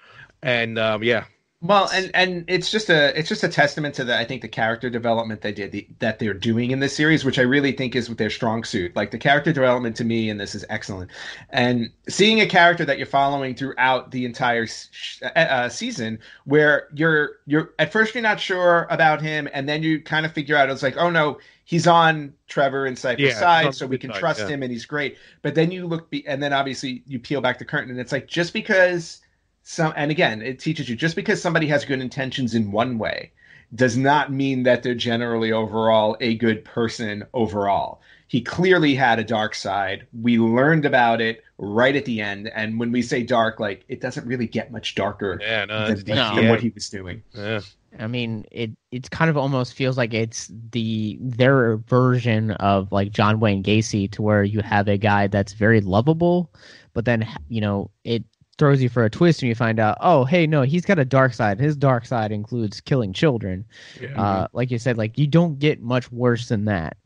Speaker 1: And um yeah
Speaker 2: Well, and and it's just a it's just a testament to the I think the character development they did the, that they're doing in this series, which I really think is with their strong suit. Like the character development to me in this is excellent, and seeing a character that you're following throughout the entire sh- uh, uh, season, where you're you're at first you're not sure about him, and then you kind of figure out it's like oh no he's on Trevor and Sypha's
Speaker 1: Yeah,
Speaker 2: side, so we can
Speaker 1: side,
Speaker 2: trust
Speaker 1: yeah.
Speaker 2: him and he's great. But then you look, be- and then obviously you peel back the curtain, and it's like just because some, and again, it teaches you just because somebody has good intentions in one way does not mean that they're generally overall a good person overall. He clearly had a dark side. We learned about it right at the end, and when we say dark, like it doesn't really get much darker
Speaker 1: yeah no,
Speaker 2: than,
Speaker 1: it's
Speaker 2: than
Speaker 3: No.
Speaker 2: What he was doing.
Speaker 1: yeah.
Speaker 3: I mean, it it's kind of almost feels like it's the their version of like John Wayne Gacy, to where you have a guy that's very lovable, but then you know it throws you for a twist and you find out, oh, hey, no, he's got a dark side. His dark side includes killing children.
Speaker 1: yeah.
Speaker 3: Uh, like you said, like you don't get much worse than that.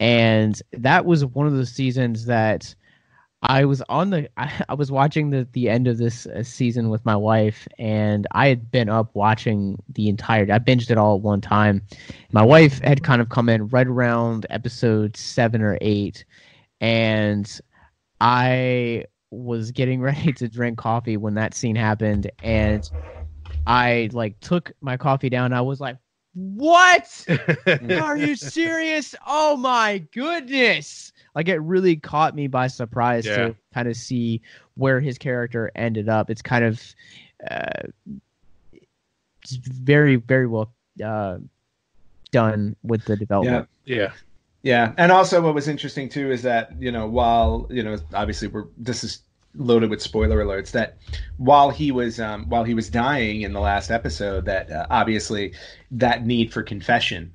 Speaker 3: And that was one of the seasons that I was on the. I, *laughs* I was watching the the end of this uh, season with my wife, and I had been up watching the entire. I binged it all at one time. My wife had kind of come in right around episode seven or eight, and I was getting *laughs* ready to drink coffee when that scene happened, and I like took my coffee down. I was like, "What? *laughs* Are you serious? Oh my goodness!" Like it really caught me by surprise
Speaker 1: Yeah.
Speaker 3: to kind of see where his character ended up. It's kind of uh, it's very very well uh, done with the development.
Speaker 1: yeah
Speaker 2: Yeah, and also what was interesting too is that you know while you know obviously we're this is loaded with spoiler alerts that while he was um, while he was dying in the last episode that uh, obviously that need for confession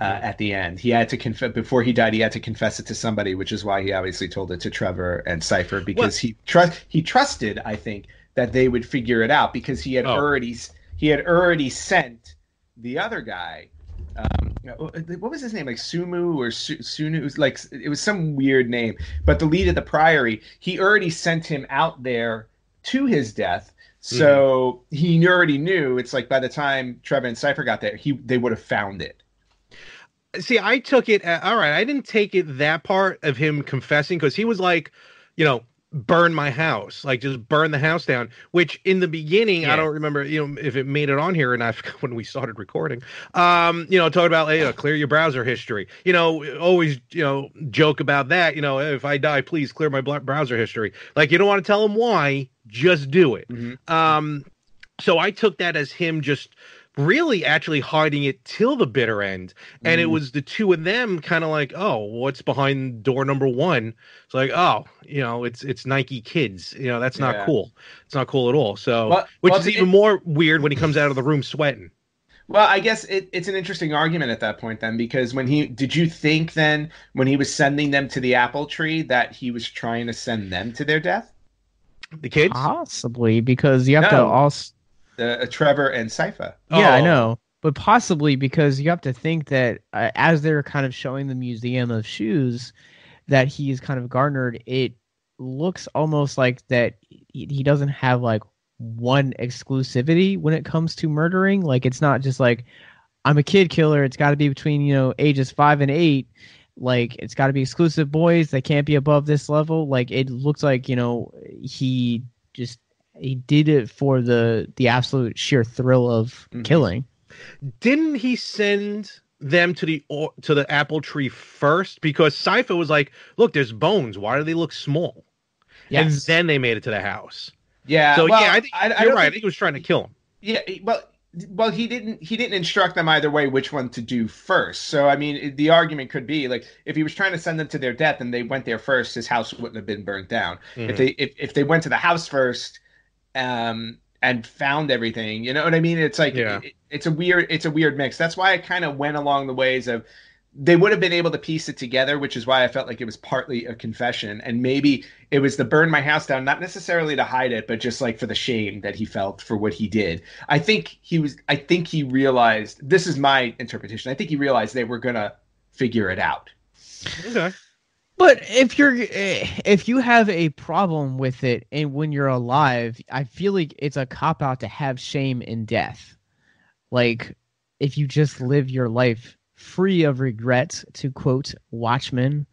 Speaker 2: uh, at the end he had to confess before he died he had to confess it to somebody which is why he obviously told it to Trevor and Sypha because he trust he trusted I think that they would figure it out because he had
Speaker 1: Oh.
Speaker 2: already he had already sent the other guy um, what was his name? Like Sumu or Su- Sunu? It was like it was some weird name. But the lead of the Priory, he already sent him out there to his death. So he already knew. It's like by the time Trevor and Sypha got there, he they would have found it.
Speaker 1: see i took it uh, all right i didn't take it that part of him confessing because he was like you know burn my house like just burn the house down which in the beginning
Speaker 3: Yeah.
Speaker 1: i don't remember you know if it made it on here and *laughs* i forgot when we started recording. Um you know talking about you know, clear your browser history. You know always you know joke about that you know if i die please clear my browser history. Like you don't want to tell him why just do it. Um so i took that as him just really actually hiding it till the bitter end and it
Speaker 2: Mhm.
Speaker 1: was the two of them kind of like oh what's behind door number one it's like oh you know it's it's nike kids you know that's not
Speaker 2: Yeah.
Speaker 1: cool it's not cool at all so
Speaker 2: Well-
Speaker 1: which
Speaker 2: well,
Speaker 1: is
Speaker 2: it-
Speaker 1: even more weird when he comes out of the room sweating
Speaker 2: Well, I guess it, it's an interesting argument at that point then, because when he did you think then when he was sending them to the apple tree that he was trying to send them to their death?
Speaker 1: The kids?
Speaker 3: Possibly because you have to
Speaker 2: No.
Speaker 3: also.
Speaker 2: The, uh, Trevor and Sypha.
Speaker 3: Yeah, I
Speaker 1: Oh.
Speaker 3: know, but possibly because you have to think that uh, as they're kind of showing the museum of shoes that he's kind of garnered, it looks almost like that he, he doesn't have like one exclusivity when it comes to murdering. Like it's not just like I'm a kid killer. It's got to be between you know ages five and eight. Like it's got to be exclusive boys. They can't be above this level. Like it looks like you know he just he did it for the the absolute sheer thrill of
Speaker 2: Mhm.
Speaker 3: killing.
Speaker 1: Didn't he send them to the or- to the apple tree first? Because Sypha was like, "Look, there's bones. Why do they look small?"
Speaker 3: Yes.
Speaker 1: And then they made it to the house.
Speaker 2: Yeah.
Speaker 1: So
Speaker 2: well,
Speaker 1: yeah, I think
Speaker 2: I, I
Speaker 1: you're
Speaker 2: don't
Speaker 1: right. I
Speaker 2: think-
Speaker 1: think he was trying to kill him.
Speaker 2: Yeah, well, well, he didn't. He didn't instruct them either way which one to do first. So I mean, the argument could be like if he was trying to send them to their death and they went there first, his house wouldn't have been burnt down.
Speaker 1: Mhm.
Speaker 2: If they if, if they went to the house first, um, and found everything, you know what I mean? It's like
Speaker 1: Yeah.
Speaker 2: it- it's a weird it's a weird mix. That's why I kind of went along the ways of they would have been able to piece it together, which is why I felt like it was partly a confession, and maybe it was to burn my house down, not necessarily to hide it, but just like for the shame that he felt for what he did. I think he was. I think he realized. This is my interpretation. I think he realized they were gonna figure it out.
Speaker 1: Okay.
Speaker 3: But if you're eh, if you have a problem with it and when you're alive, I feel like it's a cop out to have shame in death. Like if you just live your life free of regret, to quote Watchmen,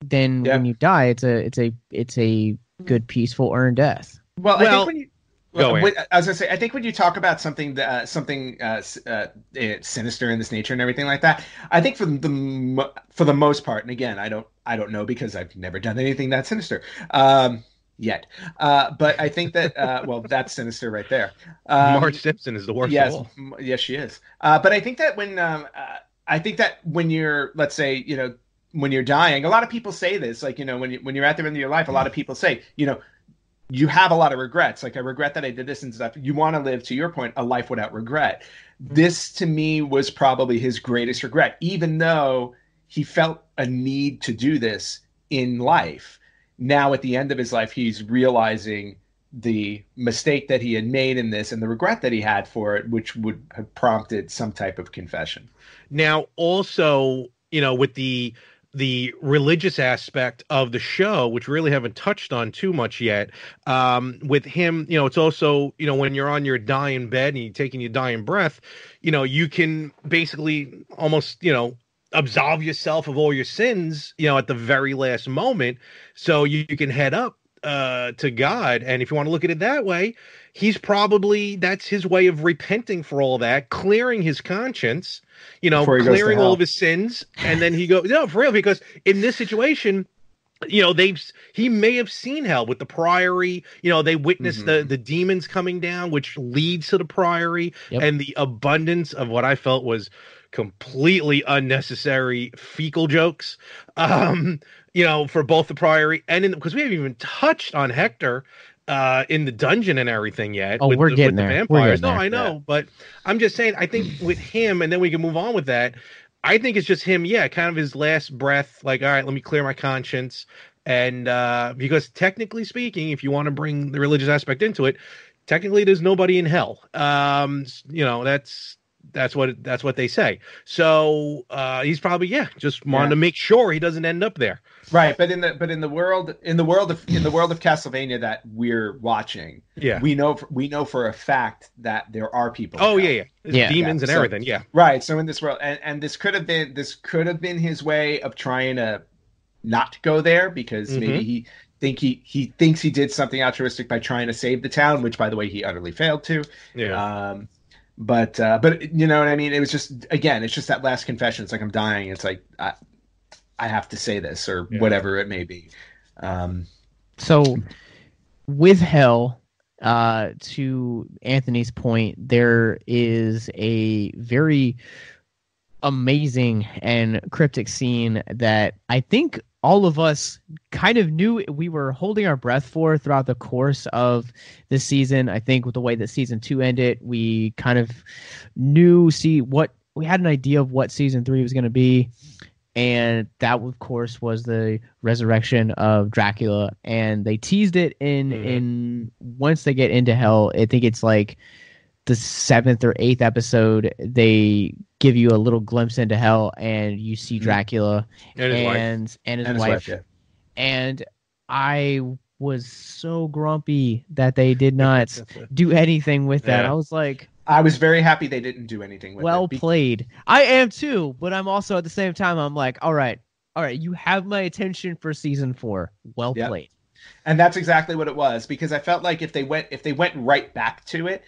Speaker 3: then
Speaker 2: Yeah.
Speaker 3: when you die, it's a it's a it's a good peaceful earned death.
Speaker 2: Well, I think when you.
Speaker 1: Go
Speaker 2: Well, I was gonna say, I think when you talk about something, uh, something uh, uh, eh, sinister in this nature and everything like that, I think for the for the most part, and again, I don't, I don't know because I've never done anything that sinister um, yet. Uh, but I think that, uh, *laughs* well, that's sinister right there. Um,
Speaker 1: Marge Simpson is the worst
Speaker 2: yes, m- yes, she is. Uh, but I think that when um, uh, I think that when you're, let's say, you know, when you're dying, a lot of people say this, like you know, when you when you're at the end of your life, a lot of people say, you know, you have a lot of regrets. Like I regret that I did this and stuff. You want to live, to your point, a life without regret. Mm-hmm. This to me was probably his greatest regret, even though he felt a need to do this in life. Now at the end of his life, he's realizing the mistake that he had made in this and the regret that he had for it, which would have prompted some type of confession.
Speaker 1: Now, also, you know, with the the religious aspect of the show, which really haven't touched on too much yet, um, with him, you know, it's also, you know, when you're on your dying bed and you're taking your dying breath, you know, you can basically almost, you know, absolve yourself of all your sins, you know, at the very last moment, so you, you can head up uh to God. And if you want to look at it that way, he's probably that's his way of repenting for all that, clearing his conscience, you know,
Speaker 2: Before he goes to
Speaker 1: clearing all of his sins, and then he goes no for real because in this situation. You know, they've he may have seen hell with the priory. You know, they witnessed the
Speaker 2: Mhm.
Speaker 1: the demons coming down, which leads to the priory
Speaker 3: Yep.
Speaker 1: and the abundance of what I felt was completely unnecessary fecal jokes. Um, you know, for both the priory and in because we haven't even touched on Hector uh in the dungeon and everything yet.
Speaker 3: Oh, we're
Speaker 1: the,
Speaker 3: getting
Speaker 1: the
Speaker 3: there. We're
Speaker 1: vampires.
Speaker 3: getting
Speaker 1: no,
Speaker 3: there.
Speaker 1: I know, but I'm just saying. I think with him, and then we can move on with that. I think it's just him. Yeah, kind of his last breath. Like, all right, let me clear my conscience. And uh because technically speaking, if you want to bring the religious aspect into it, technically there's nobody in hell. Um, you know, that's that's what that's what they say. So uh he's probably yeah, just wanted
Speaker 2: Yeah.
Speaker 1: to make sure he doesn't end up there.
Speaker 2: Right, but in the but in the world in the world of in the world of Castlevania that we're watching,
Speaker 1: Yeah.
Speaker 2: we know we know for a fact that there are people.
Speaker 1: Oh yeah, yeah. There's
Speaker 3: Yeah.
Speaker 1: demons
Speaker 2: Yeah,
Speaker 1: and
Speaker 2: so-
Speaker 1: everything. Yeah.
Speaker 2: Right. So in this world, and, and this could have been this could have been his way of trying to not go there because
Speaker 1: Mm-hmm.
Speaker 2: maybe he think he he thinks he did something altruistic by trying to save the town, which by the way he utterly failed to.
Speaker 1: Yeah.
Speaker 2: Um, but uh, but you know what I mean. It was just again, it's just that last confession. It's like I'm dying. It's like I, I have to say this or
Speaker 1: Yeah.
Speaker 2: whatever it may be. Um,
Speaker 3: So, with Hell, uh, to Anthony's point, there is a very amazing and cryptic scene that I think all of us kind of knew we were holding our breath for throughout the course of the season. I think with the way that season two ended, we kind of knew see what we had an idea of what season three was going to be. and that of course was the resurrection of Dracula and they teased it in
Speaker 1: Mhm.
Speaker 3: in once they get into hell I think it's like the seventh or eighth episode they give you a little glimpse into hell and you see
Speaker 2: Mhm.
Speaker 3: Dracula
Speaker 1: And his wife.
Speaker 3: and and his
Speaker 2: and his
Speaker 3: wife
Speaker 2: wife, yeah.
Speaker 3: and I was so grumpy that they did not *laughs* do anything with that.
Speaker 1: Yeah.
Speaker 3: I was like,
Speaker 2: I was very happy they didn't do anything with
Speaker 3: well
Speaker 2: it. Be-
Speaker 3: played. I am too, but I'm also at the same time I'm like, all right, all right, you have my attention for season 4. Well
Speaker 2: Yep.
Speaker 3: played.
Speaker 2: and that's exactly what it was because I felt like if they went if they went right back to it,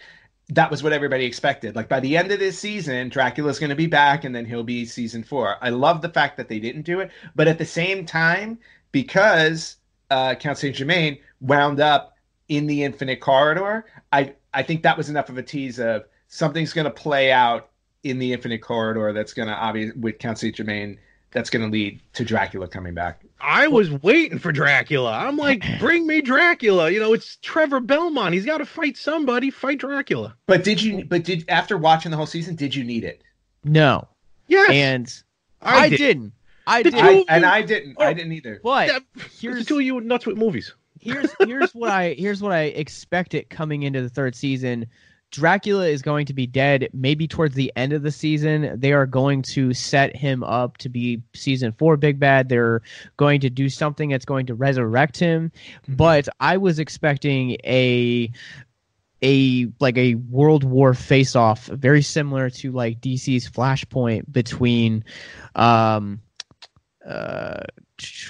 Speaker 2: that was what everybody expected. Like by the end of this season, Dracula's going to be back, and then he'll be season four. I love the fact that they didn't do it, but at the same time, because uh, Count Saint Germain wound up in the Infinite Corridor, I I think that was enough of a tease of something's going to play out in the Infinite Corridor that's going to obvious with Count Saint Germain that's going to lead to Dracula coming back.
Speaker 1: I was waiting for Dracula. I'm like, *clears throat* bring me Dracula. You know, it's Trevor Belmont. He's got to fight somebody. Fight Dracula.
Speaker 2: But did you? But did after watching the whole season, did you need it?
Speaker 3: No.
Speaker 1: Yes,
Speaker 3: And
Speaker 1: I,
Speaker 3: I,
Speaker 1: did.
Speaker 3: didn't. I
Speaker 1: Did
Speaker 3: didn't.
Speaker 2: I, and I didn't. Oh. I
Speaker 1: Oh.
Speaker 2: didn't either.
Speaker 3: But
Speaker 1: Yeah,
Speaker 3: here's
Speaker 1: the two of you nuts with movies.
Speaker 3: here's here's what I here's what I expected coming into the third season. Dracula is going to be dead maybe towards the end of the season. They are going to set him up to be season four big bad. They're going to do something that's going to resurrect him. But I was expecting a a like a World War face off, very similar to like DC's Flashpoint between um uh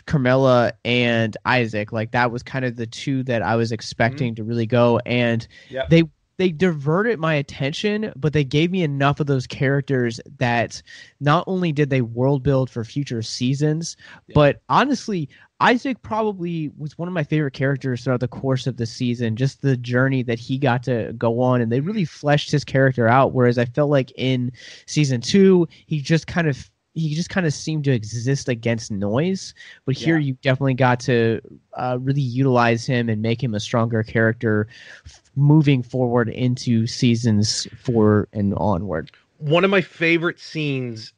Speaker 3: Carmilla and Isaac. Like that was kind of the two that I was expecting to really go. And
Speaker 2: Yep.
Speaker 3: they they diverted my attention, but they gave me enough of those characters that not only did they world build for future seasons,
Speaker 2: Yeah.
Speaker 3: but honestly, Isaac probably was one of my favorite characters throughout the course of the season. Just the journey that he got to go on, and they really fleshed his character out. Whereas I felt like in season two, he just kind of he just kind of seemed to exist against noise. But here,
Speaker 2: Yeah.
Speaker 3: you definitely got to uh, really utilize him and make him a stronger character f- moving forward into seasons four and onward.
Speaker 1: One of my favorite scenes,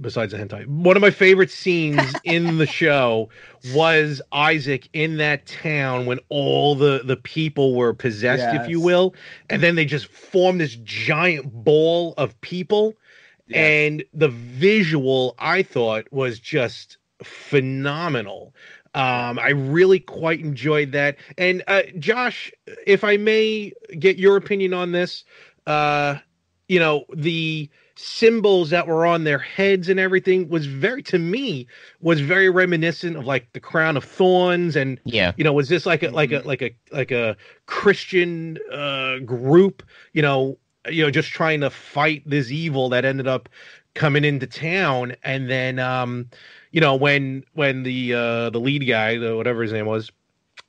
Speaker 1: besides the hentai, one of my favorite scenes *laughs* in the show was Isaac in that town when all the the people were possessed, if you will, and then they just formed this giant ball of people. And the visual I thought was just phenomenal. Um, I really quite enjoyed that. And uh, Josh, if I may get your opinion on this, uh, you know, the symbols that were on their heads and everything was very, to me, was very reminiscent of like the crown of thorns and
Speaker 3: Yeah.
Speaker 1: you know was this like a like a like a like a christian uh group you know you know just trying to fight this evil that ended up coming into town and then um you know when when the uh the lead guy the whatever his name was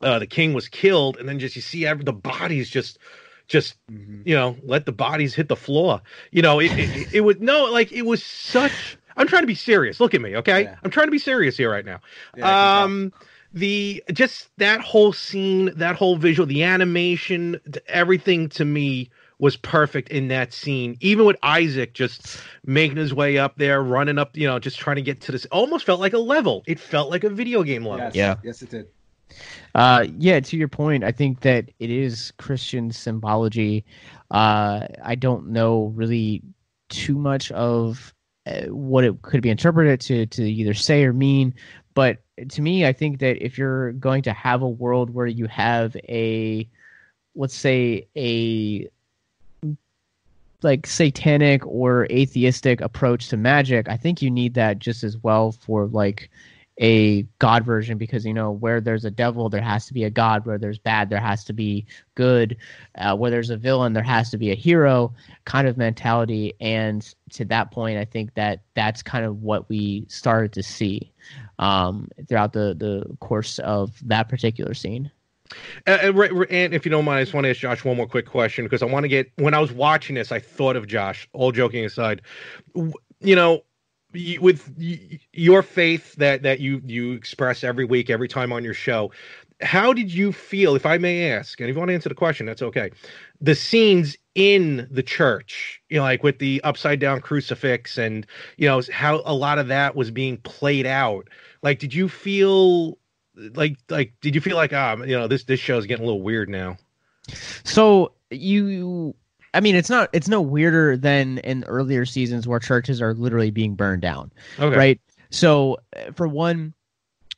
Speaker 1: uh the king was killed and then just you see every the bodies just just
Speaker 2: Mhm.
Speaker 1: you know let the bodies hit the floor you know it it, it was no like it was such i'm trying to be serious look at me okay
Speaker 2: Yeah.
Speaker 1: i'm trying to be serious here right now
Speaker 2: Yeah, I can tell.
Speaker 1: um the just that whole scene that whole visual the animation everything to me was perfect in that scene even with isaac just making his way up there running up you know just trying to get to this almost felt like a level it felt like a video game level
Speaker 2: yes.
Speaker 3: Yeah.
Speaker 2: Yes, it did.
Speaker 3: Uh, yeah, to your point, I think that it is Christian symbology. Uh, I don't know really too much of uh, what it could be interpreted to to either say or mean, but to me, I think that if you're going to have a world where you have a, let's say a like satanic or atheistic approach to magic, I think you need that just as well for like a god version because you know where there's a devil there has to be a god. Where there's bad there has to be good. Uh, where there's a villain there has to be a hero kind of mentality. And to that point i think that that's kind of what we started to see um, throughout the the course of that particular scene
Speaker 1: And, Ra- and if you don't mind, I just want to ask Josh one more quick question because I want to get. When I was watching this, I thought of Josh. All joking aside, you know, with your faith that that you you express every week, every time on your show, how did you feel, if I may ask, and if you want to answer the question, that's okay. The scenes in the church, you know, like with the upside down crucifix and, you know, how a lot of that was being played out. Like, did you feel like, like, did you feel like, um, you know, this, this show is getting a little weird now?
Speaker 3: So you, I mean, it's not, it's no weirder than in earlier seasons where churches are literally being burned down.
Speaker 1: Okay.
Speaker 3: Right. So, for one,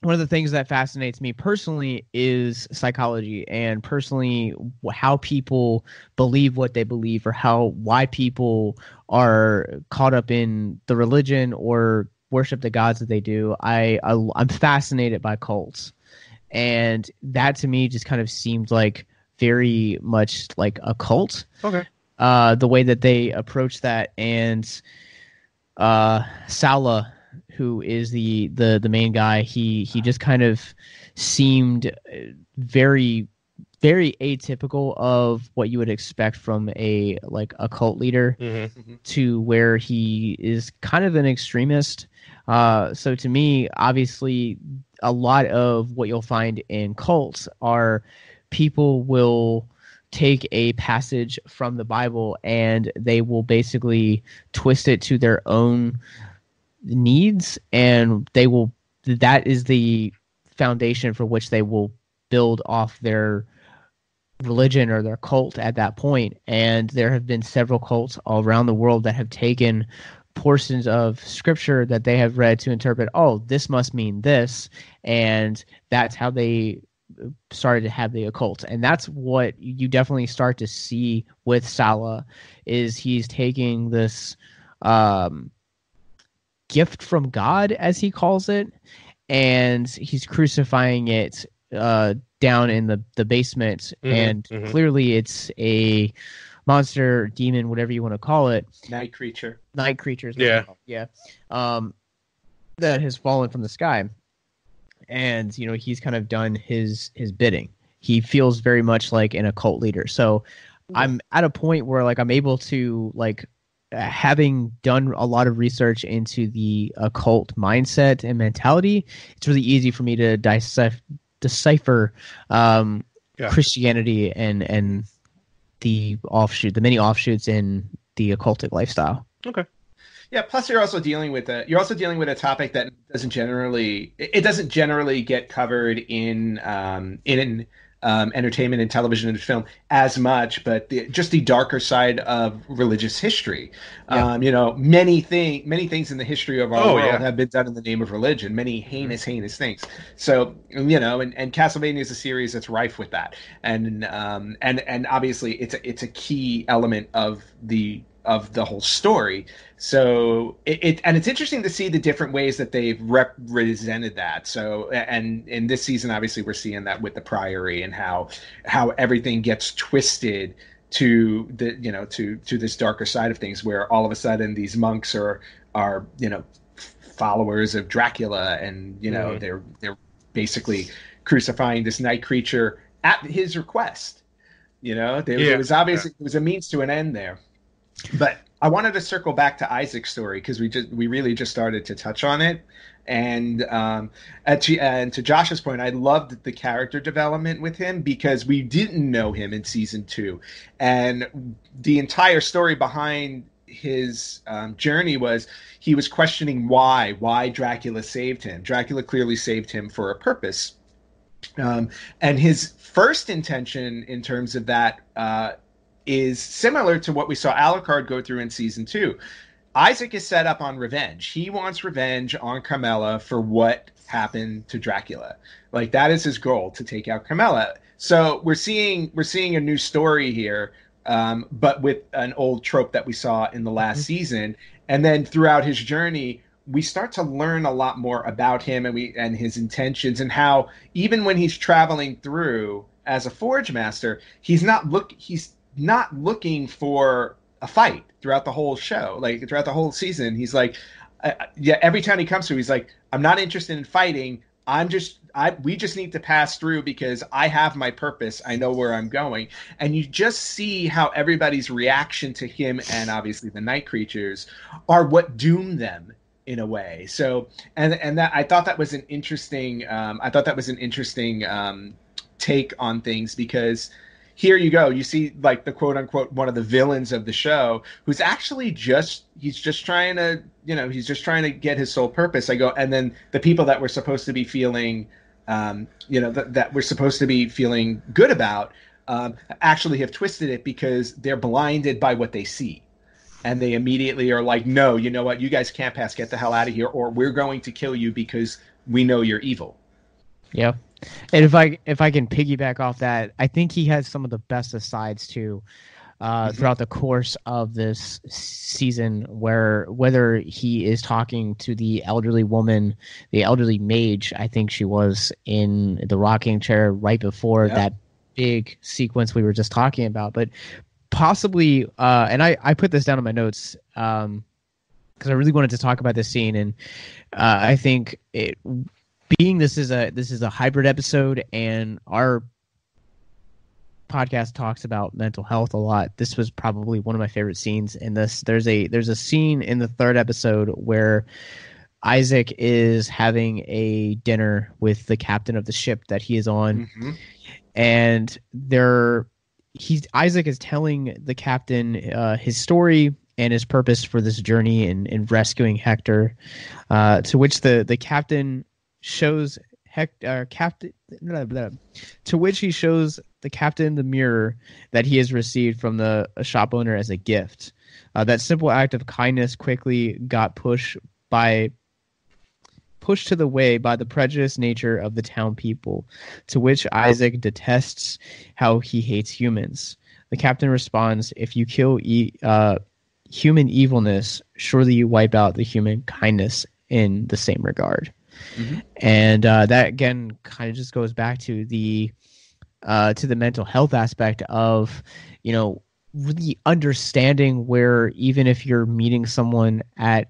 Speaker 3: one of the things that fascinates me personally is psychology and personally how people believe what they believe or how why people are caught up in the religion or worship the gods that they do i, I i'm fascinated by cults and that to me just kind of seemed like very much like a cult
Speaker 1: Okay.
Speaker 3: uh the way that they approach that and uh Sala who is the the the main guy he he just kind of seemed uh, very very atypical of what you would expect from a like a cult leader
Speaker 1: Mm-hmm.
Speaker 3: to where he is kind of an extremist uh so to me obviously a lot of what you'll find in cults are people will take a passage from the bible and they will basically twist it to their own needs and they will that is the foundation for which they will build off their religion or their cult at that point. And there have been several cults all around the world that have taken portions of scripture that they have read to interpret oh this must mean this and that's how they started to have the occult and that's what you definitely start to see with Sala is he's taking this um gift from God, as he calls it, and he's crucifying it uh, down in the the basement.
Speaker 1: Mhm,
Speaker 3: and
Speaker 1: mhm.
Speaker 3: clearly, it's a monster, demon, whatever you want to call it,
Speaker 2: Night creature.
Speaker 3: night creatures.
Speaker 1: Yeah.
Speaker 3: yeah, um, that has fallen from the sky, and you know he's kind of done his his bidding. He feels very much like an occult leader. So I'm at a point where like I'm able to like uh, having done a lot of research into the occult mindset and mentality, it's really easy for me to decipher, decipher um,
Speaker 1: Yeah.
Speaker 3: Christianity and and the offshoot, the many offshoots in the occultic lifestyle. Okay.
Speaker 2: Yeah. Plus, you're also dealing with a you're also dealing with a topic that doesn't generally it doesn't generally get covered in um, in um, entertainment and television and film as much, but the, just the darker side of religious history.
Speaker 3: Yeah.
Speaker 2: Um, you know, many thing many things in the history of our
Speaker 1: Oh,
Speaker 2: world
Speaker 1: yeah.
Speaker 2: have been done in the name of religion. Many heinous, heinous things. So you know, and, and Castlevania is a series that's rife with that, and um, and and obviously it's a, it's a key element of the of the whole story. So it, it and it's interesting to see the different ways that they've represented that. So and in this season, obviously, we're seeing that with the Priory and how how everything gets twisted to the you know to to this darker side of things, where all of a sudden these monks are are you know followers of Dracula, and you know
Speaker 1: Mhm.
Speaker 2: they're they're basically crucifying this night creature at his request. You know, there,
Speaker 1: Yeah.
Speaker 2: there was obviously it was a means to an end there. But I wanted to circle back to Isaac's story because we just we really just started to touch on it, and um, at, and to Josh's point, I loved the character development with him because we didn't know him in season two, and the entire story behind his um, journey was he was questioning why why Dracula saved him. Dracula clearly saved him for a purpose, um, and his first intention in terms of that uh, is similar to what we saw Alucard go through in season two. Isaac is set up on revenge. He wants revenge on Carmilla for what happened to Dracula. Like that is his goal to take out Carmilla. So we're seeing we're seeing a new story here, um, but with an old trope that we saw in the last season. And then throughout his journey, we start to learn a lot more about him and we and his intentions and how even when he's traveling through as a forge master, he's not look he's not looking for a fight throughout the whole show. Like throughout the whole season, he's like, uh, yeah. Every time he comes to, he's like, I'm not interested in fighting. I'm just, I we just need to pass through because I have my purpose. I know where I'm going, and you just see how everybody's reaction to him and obviously the night creatures are what doom them in a way. So, and and that I thought that was an interesting. Um, I thought that was an interesting. Um, take on things because here you go. You see like the quote unquote one of the villains of the show who's actually just he's just trying to you know he's just trying to get his sole purpose. I go and then the people that we're supposed to be feeling um, you know th- that we're supposed to be feeling good about um, actually have twisted it because they're blinded by what they see. And they immediately are like no you know what? You guys can't pass. Get the hell out of here or we're going to kill you because we know you're evil.
Speaker 3: Yeah and if i if i can piggyback off that i think he has some of the best asides too uh, mm-hmm. throughout the course of this season, where whether he is talking to the elderly woman, the elderly mage, I think she was in the rocking chair right before that big sequence we were just talking about, but possibly, uh, and I, I put this down in my notes because um, I really wanted to talk about this scene, and uh, I think it being this is a this is a hybrid episode, and our podcast talks about mental health a lot. This was probably one of my favorite scenes in this. There's a there's a scene in the third episode where Isaac is having a dinner with the captain of the ship that he is on. Mm-hmm. And they're he's Isaac is telling the captain uh, his story and his purpose for this journey in, in rescuing Hector. Uh, to which the the captain shows Hector uh, captain blah, blah, to which he shows the captain the mirror that he has received from the shop owner as a gift. Uh, that simple act of kindness quickly got pushed by pushed to the way by the prejudiced nature of the town people, to which Isaac detests how he hates humans. The captain responds, "If you kill e- uh, human evilness, surely you wipe out the human kindness in the same regard." Mm-hmm. And uh, that again kind of just goes back to the uh, to the mental health aspect of, you know, really understanding where even if you're meeting someone at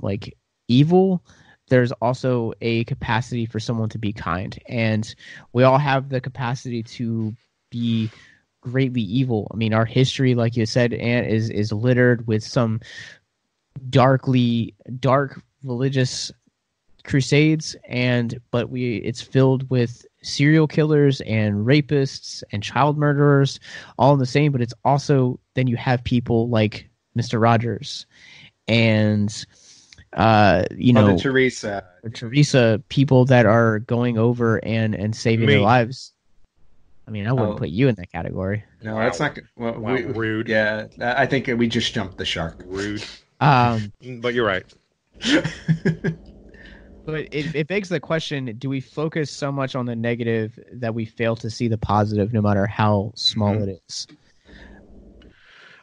Speaker 3: like evil, there's also a capacity for someone to be kind. And we all have the capacity to be greatly evil. I mean, our history, like you said, and is is littered with some darkly dark religious crusades and but we it's filled with serial killers and rapists and child murderers all in the same but it's also then you have people like mr rogers and uh you know
Speaker 2: Mother teresa
Speaker 3: teresa people that are going over and and saving Me. their lives i mean i wouldn't oh. put you in that category
Speaker 2: no wow. that's not well, wow, we, rude yeah i think we just jumped the shark
Speaker 1: rude um but you're right *laughs*
Speaker 3: But it, it begs the question: Do we focus so much on the negative that we fail to see the positive, no matter how small mm-hmm. it is?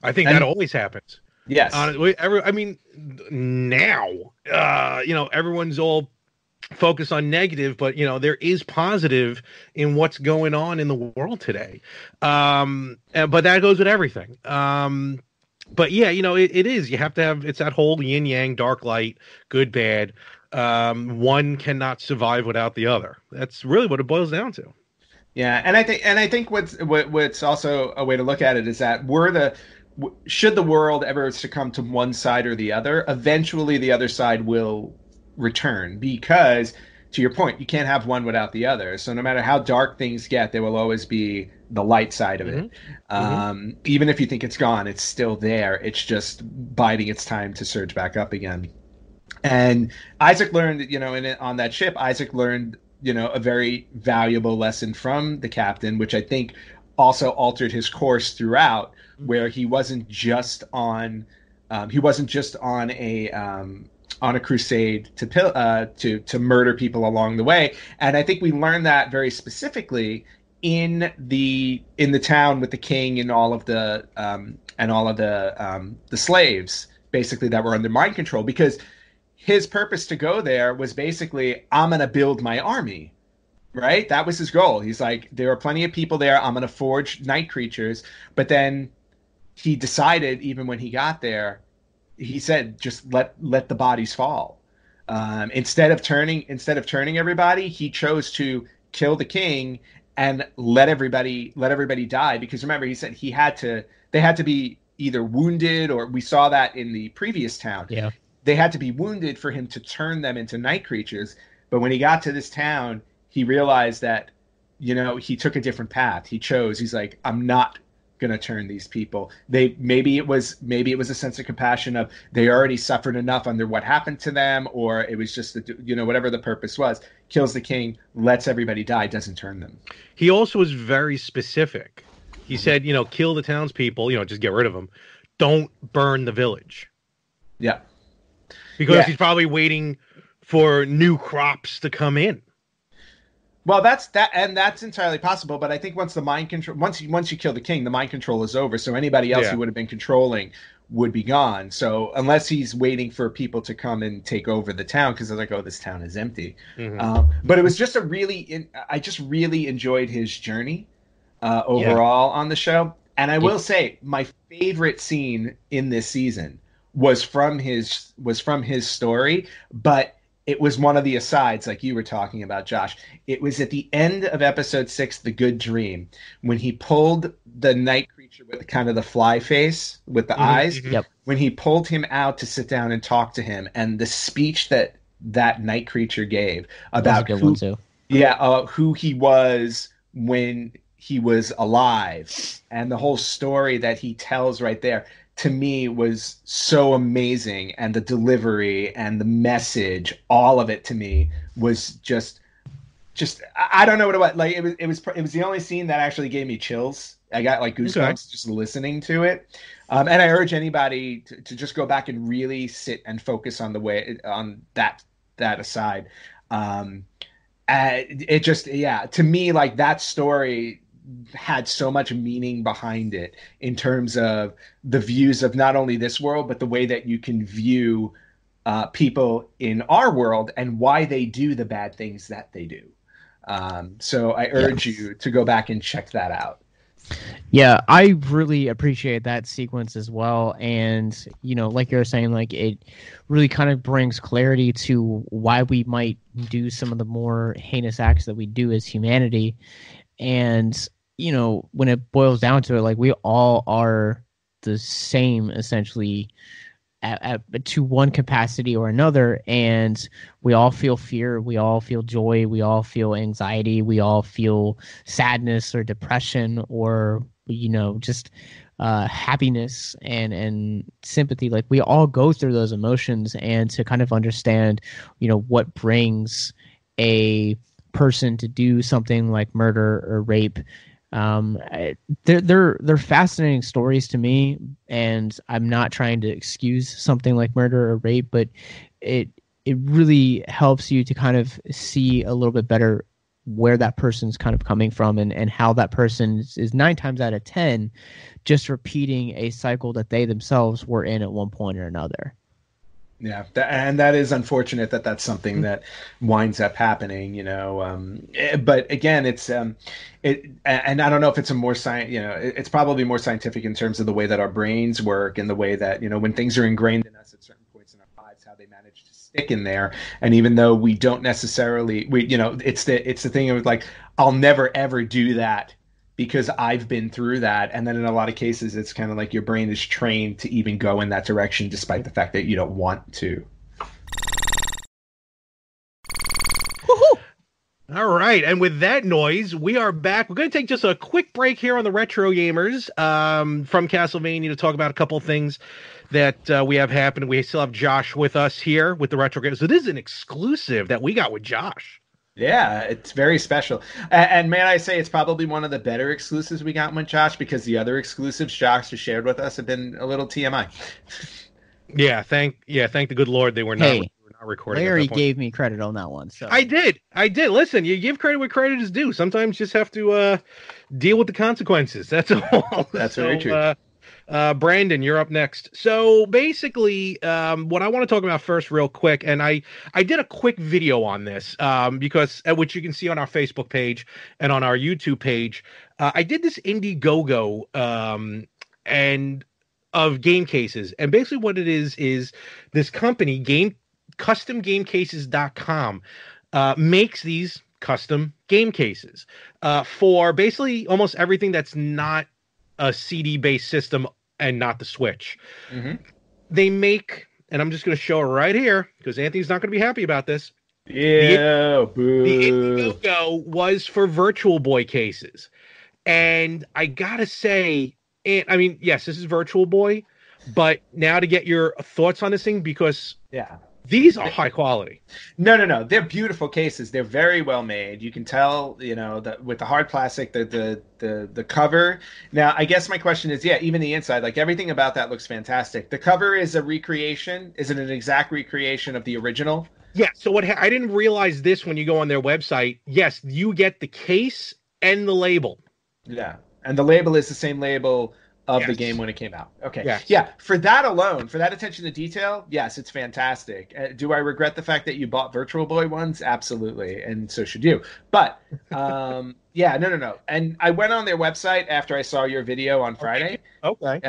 Speaker 1: I think and, that always happens.
Speaker 2: Yes.
Speaker 1: Uh, every, I mean, now, uh, you know, everyone's all focused on negative, but you know, there is positive in what's going on in the world today. Um, and, but that goes with everything. Um, but yeah, you know, it, it is. You have to have it's that whole yin yang, dark light, good bad um, one cannot survive without the other. That's really what it boils down to.
Speaker 2: Yeah, and I think and I think what's what, what's also a way to look at it is that we're the should the world ever succumb to one side or the other, eventually the other side will return because to your point, you can't have one without the other. So no matter how dark things get, there will always be the light side of it. Mm-hmm. Um, mm-hmm. Even if you think it's gone, it's still there. It's just biding its time to surge back up again. And Isaac learned, you know, in on that ship, Isaac learned, you know, a very valuable lesson from the captain, which I think also altered his course throughout, where he wasn't just on, um, he wasn't just on a um, on a crusade to uh, to to murder people along the way. And I think we learned that very specifically in the in the town with the king and all of the um, and all of the um, the slaves basically that were under mind control because his purpose to go there was basically i'm going to build my army right? That was his goal. He's like there are plenty of people there. I'm going to forge night creatures. But then he decided even when he got there he said just let let the bodies fall. Um, instead of turning instead of turning everybody he chose to kill the king and let everybody let everybody die. Because remember he said he had to they had to be either wounded or we saw that in the previous town.
Speaker 3: Yeah
Speaker 2: they had to be wounded for him to turn them into night creatures. But when he got to this town, he realized that you know, he took a different path. He chose. He's like, I'm not going to turn these people. They maybe it was maybe it was a sense of compassion of they already suffered enough under what happened to them, or it was just the, you know whatever the purpose was. Kills the king, lets everybody die, doesn't turn them.
Speaker 1: He also was very specific. He said, you know, kill the townspeople, you know, just get rid of them. Don't burn the village.
Speaker 2: Yeah.
Speaker 1: Because
Speaker 2: Yeah.
Speaker 1: he's probably waiting for new crops to come in.
Speaker 2: Well, that's that, and that's entirely possible. But I think once the mind control, once you once you kill the king, the mind control is over. So anybody else
Speaker 1: Yeah.
Speaker 2: who would have been controlling would be gone. So unless he's waiting for people to come and take over the town, because they're like, oh, this town is empty.
Speaker 1: Mhm.
Speaker 2: Um, but it was just a really, in, I just really enjoyed his journey uh, overall on the show. And I will say, my favorite scene in this season was from his was from his story, but it was one of the asides, like you were talking about, Josh. It was at the end of episode six, "The Good Dream," when he pulled the night creature with kind of the fly face with the
Speaker 1: Mhm,
Speaker 2: eyes.
Speaker 1: mhm.
Speaker 3: Yep.
Speaker 2: When he pulled him out to sit down and talk to him, and the speech that that night creature gave
Speaker 3: That was a
Speaker 2: about who,
Speaker 3: one too.
Speaker 2: yeah, uh, who he was when he was alive, and the whole story that he tells right there to me was so amazing, and the delivery and the message, all of it to me was just, just I don't know what it was like. It was it was it was the only scene that actually gave me chills. I got like goosebumps
Speaker 1: Okay.
Speaker 2: just listening to it. Um, and I urge anybody to, to just go back and really sit and focus on the way on that that aside. Um, uh, it just yeah to me like that story had so much meaning behind it in terms of the views of not only this world but the way that you can view uh, people in our world and why they do the bad things that they do um, so i urge
Speaker 3: Yes.
Speaker 2: you to go back and check that out
Speaker 3: Yeah, I really appreciate that sequence as well. And, you know, like you're saying, like it really kind of brings clarity to why we might do some of the more heinous acts that we do as humanity. And, you know, when it boils down to it, like we all are the same essentially at, at, to one capacity or another. And we all feel fear. We all feel joy. We all feel anxiety. We all feel sadness or depression or you know just uh, happiness and and sympathy like we all go through those emotions and to kind of understand you know what brings a person to do something like murder or rape um they're they're they're fascinating stories to me and i'm not trying to excuse something like murder or rape but it it really helps you to kind of see a little bit better where that person's kind of coming from and, and how that person is nine times out of ten just repeating a cycle that they themselves were in at one point or another.
Speaker 2: Yeah, and that is unfortunate that that's something that winds up happening, you know. Um, eh, but again, it's um, it, and I don't know if it's a more science, you know, it's probably more scientific in terms of the way that our brains work and the way that you know when things are ingrained in us at certain points in our lives, how they manage to stick in there. And even though we don't necessarily, we you know, it's the it's the thing of like I'll never ever do that because I've been through that. And then in a lot of cases, it's kind of like your brain is trained to even go in that direction, despite the fact that you don't want to.
Speaker 1: All right, and with that noise, we are back. We're going to take just a quick break here on the Retro Gamers um, from Castlevania to talk about a couple of things that uh, we have happened. We still have Josh with us here with the Retro Gamers. So this is an exclusive that we got with Josh.
Speaker 2: Yeah, it's very special. And, and man, I say it's probably one of the better exclusives we got with Josh because the other exclusives Josh has shared with us have been a little TMI.
Speaker 1: Yeah, thank yeah, thank the good Lord they were not,
Speaker 3: Hey,
Speaker 1: they were not recording.
Speaker 3: Larry
Speaker 1: that point.
Speaker 3: gave me credit on that one. So
Speaker 1: I did. I did. Listen, you give credit where credit is due. Sometimes you just have to uh, deal with the consequences. That's *laughs* all.
Speaker 2: That's very true.
Speaker 1: Uh, uh, Brandon, you're up next. So basically, um, what I want to talk about first, real quick, and I I did a quick video on this um, because uh, which you can see on our Facebook page and on our YouTube page. Uh, I did this Indiegogo um, and of game cases, and basically what it is is this company game customgamecases.com uh, makes these custom game cases uh, for basically almost everything that's not a CD based system and not the Switch.
Speaker 2: Mhm.
Speaker 1: They make, and I'm just going to show it right here because Anthony's not going to be happy about this.
Speaker 2: Yeah, boo.
Speaker 1: The Indiegogo was for Virtual Boy cases, and I gotta say, and I mean, yes, this is Virtual Boy, but now to get your thoughts on this thing because
Speaker 2: yeah.
Speaker 1: These are high quality.
Speaker 2: No, no, no. They're beautiful cases. They're very well made. You can tell, you know, that with the hard plastic, the the the the cover. Now, I guess my question is, yeah, even the inside, like everything about that looks fantastic. The cover is a recreation. Is it an exact recreation of the original?
Speaker 1: Yeah. So what ha- I didn't realize this when you go on their website. Yes, you get the case and the label.
Speaker 2: Yeah. And the label is the same label of the game when it came out. Okay.
Speaker 1: Yes.
Speaker 2: Yeah. For that alone, for that attention to detail, yes, it's fantastic. Uh, do I regret the fact that you bought Virtual Boy ones? Absolutely. And so should you. But *laughs* um, yeah, no, no, no. And I went on their website after I saw your video on Friday.
Speaker 1: Okay.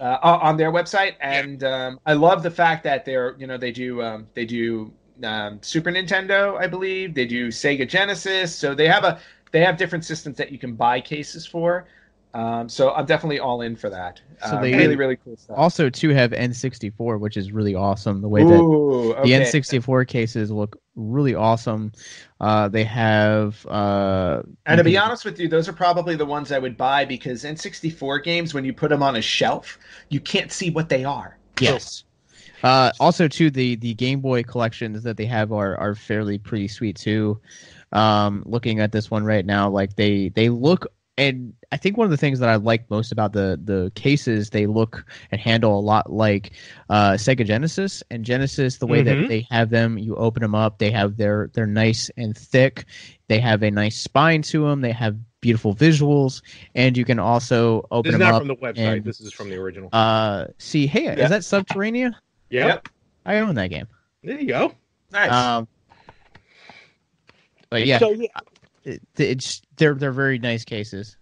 Speaker 2: uh, on their website, and um, I love the fact that they're you know they do um, they do um, Super Nintendo, I believe they do Sega Genesis, so they have a they have different systems that you can buy cases for. Um, so I'm definitely all in for that.
Speaker 3: So
Speaker 2: Uh,
Speaker 3: they-
Speaker 2: really really cool stuff.
Speaker 3: Also, too, have N64, which is really awesome. The way that
Speaker 2: Ooh,
Speaker 3: the. N64 cases look really awesome. Uh, they have. Uh,
Speaker 2: And to be honest with you, those are probably the ones I would buy because N64 games, when you put them on a shelf, you can't see what they are.
Speaker 3: Yes. Uh, also, too, the the Game Boy collections that they have are are fairly pretty sweet too. Um, looking at this one right now, like they they look, and I think one of the things that I like most about the the cases, they look and handle a lot like uh, Sega Genesis and Genesis. The way that
Speaker 1: Mhm.
Speaker 3: they have them, you open them up, they have their they're nice and thick. They have a nice spine to them. They have beautiful visuals, and you can also open
Speaker 1: This is
Speaker 3: them
Speaker 1: not
Speaker 3: up.
Speaker 1: from the website.
Speaker 3: and-
Speaker 1: this is from the original.
Speaker 3: Uh, see, hey,
Speaker 2: Yeah.
Speaker 3: is that Sub-Terrania?
Speaker 1: yeah.
Speaker 2: Yep.
Speaker 3: I own that game.
Speaker 1: There you go.
Speaker 2: Nice.
Speaker 3: Um, but yeah,
Speaker 1: So yeah.
Speaker 3: It, it's they're they're very nice cases.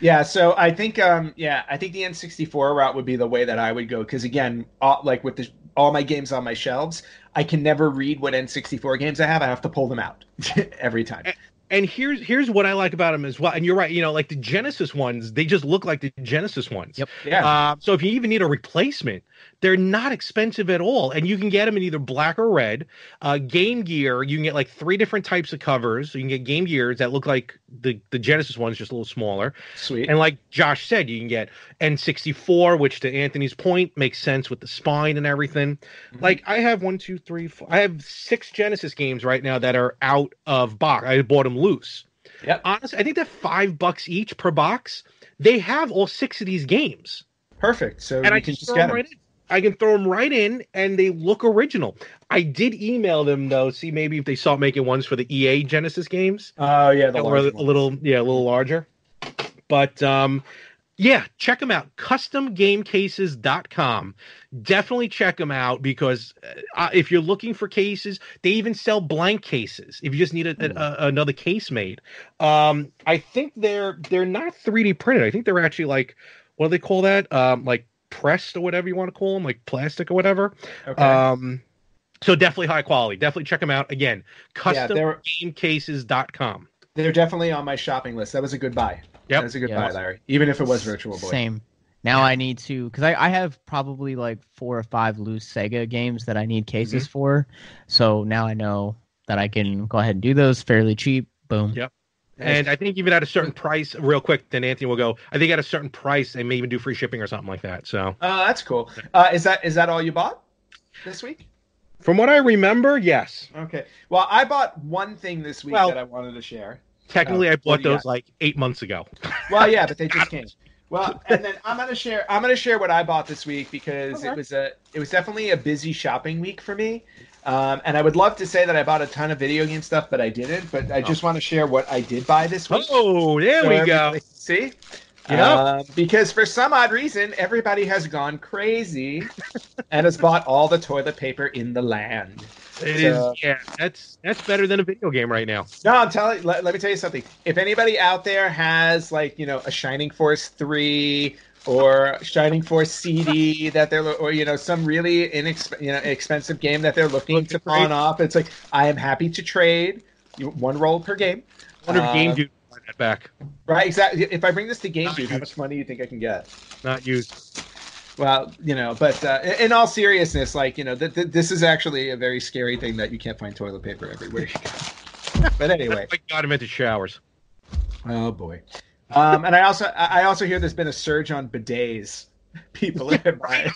Speaker 2: Yeah, so I think um yeah, I think the N64 route would be the way that I would go cuz again, all, like with the, all my games on my shelves, I can never read what N64 games I have. I have to pull them out *laughs* every time.
Speaker 1: And here's here's what I like about them as well. And you're right. You know, like the Genesis ones, they just look like the Genesis ones.
Speaker 3: Yep.
Speaker 2: Yeah.
Speaker 1: Um, so if you even need a replacement, they're not expensive at all, and you can get them in either black or red. Uh, Game Gear, you can get like three different types of covers. So you can get Game Gears that look like the the Genesis ones, just a little smaller.
Speaker 2: Sweet.
Speaker 1: And like Josh said, you can get N64, which to Anthony's point makes sense with the spine and everything.
Speaker 2: Mhm.
Speaker 1: Like I have one, two, three, four. I have six Genesis games right now that are out of box. I bought them loose.
Speaker 2: Yep.
Speaker 1: Honestly, I think they're five bucks each per box. They have all six of these games,
Speaker 2: Perfect. So
Speaker 1: and
Speaker 2: you
Speaker 1: I
Speaker 2: can
Speaker 1: just
Speaker 2: get
Speaker 1: them right in. I can throw them right in, and they look original. I did email them though, see maybe if they start making ones for the EA Genesis games
Speaker 2: Oh yeah, the
Speaker 1: that were a little yeah a little larger but um yeah check them out. Customgamecases.com definitely check them out because uh, if you're looking for cases they even sell blank cases if you just need a, a- a- another case made. Um i think they're they're not 3d printed. I think they're actually like what do they call that? Um like pressed or whatever you want to call them like plastic or whatever.
Speaker 2: Okay.
Speaker 1: um so definitely high quality. Definitely check them out. Again
Speaker 2: yeah, they're
Speaker 1: customgamecases.com
Speaker 2: they're definitely on my shopping list. That was a good buy.
Speaker 1: Yep.
Speaker 2: That was a good
Speaker 3: Yeah.
Speaker 2: buy, Larry. Even if it was Virtual Boy.
Speaker 3: Same. Now I need to because I, I have probably like four or five loose Sega games that I need cases
Speaker 2: Mm-hmm.
Speaker 3: for. So now I know that I can go ahead and do those fairly cheap. Boom.
Speaker 1: Yep. And I think even at a certain price, real quick, then Anthony will go. I think at a certain price, they may even do free shipping or something like that. So,
Speaker 2: Uh, that's cool. Uh, is that is that all you bought this week?
Speaker 1: from what I remember, yes.
Speaker 2: Okay. Well, I bought one thing this week
Speaker 1: Well-
Speaker 2: that I wanted to share.
Speaker 1: Technically,
Speaker 2: Oh,
Speaker 1: I bought
Speaker 2: do you
Speaker 1: those like eight months ago. *laughs*
Speaker 2: Well, yeah, but they just *laughs* came. Well, and then I'm gonna share. I'm gonna share what I bought this week because
Speaker 1: Okay.
Speaker 2: it was a. It was definitely a busy shopping week for me, um, and I would love to say that I bought a ton of video game stuff, but I didn't. But I just want to share what I did buy this week.
Speaker 1: Oh, there
Speaker 2: So
Speaker 1: we go.
Speaker 2: See. *laughs*
Speaker 1: Yep.
Speaker 2: Um, because for some odd reason, everybody has gone crazy and has bought all the toilet paper in the land.
Speaker 1: It is,
Speaker 2: so-
Speaker 1: yeah. That's that's better than a video game right now.
Speaker 2: No, I'm telling. Let, let me tell you something. If anybody out there has like you know a Shining Force three or Shining Force CD that they're or you know some really inexp- you know expensive game that they're looking
Speaker 1: Looking
Speaker 2: to pawn off, it's like I am happy to trade. One roll per game.
Speaker 1: I wonder if
Speaker 2: Uh,
Speaker 1: Game Dude buy that back.
Speaker 2: Right, exactly. If I bring this to Game Dude, how much money do you think I can get?
Speaker 1: Not used.
Speaker 2: Well, you know, but uh, in all seriousness, like you know, th- th- this is actually a very scary thing that you can't find toilet paper everywhere. but anyway,
Speaker 1: I got him into showers.
Speaker 2: Oh boy. Um, and I also I also hear there's been a surge on bidets. People are *laughs* buying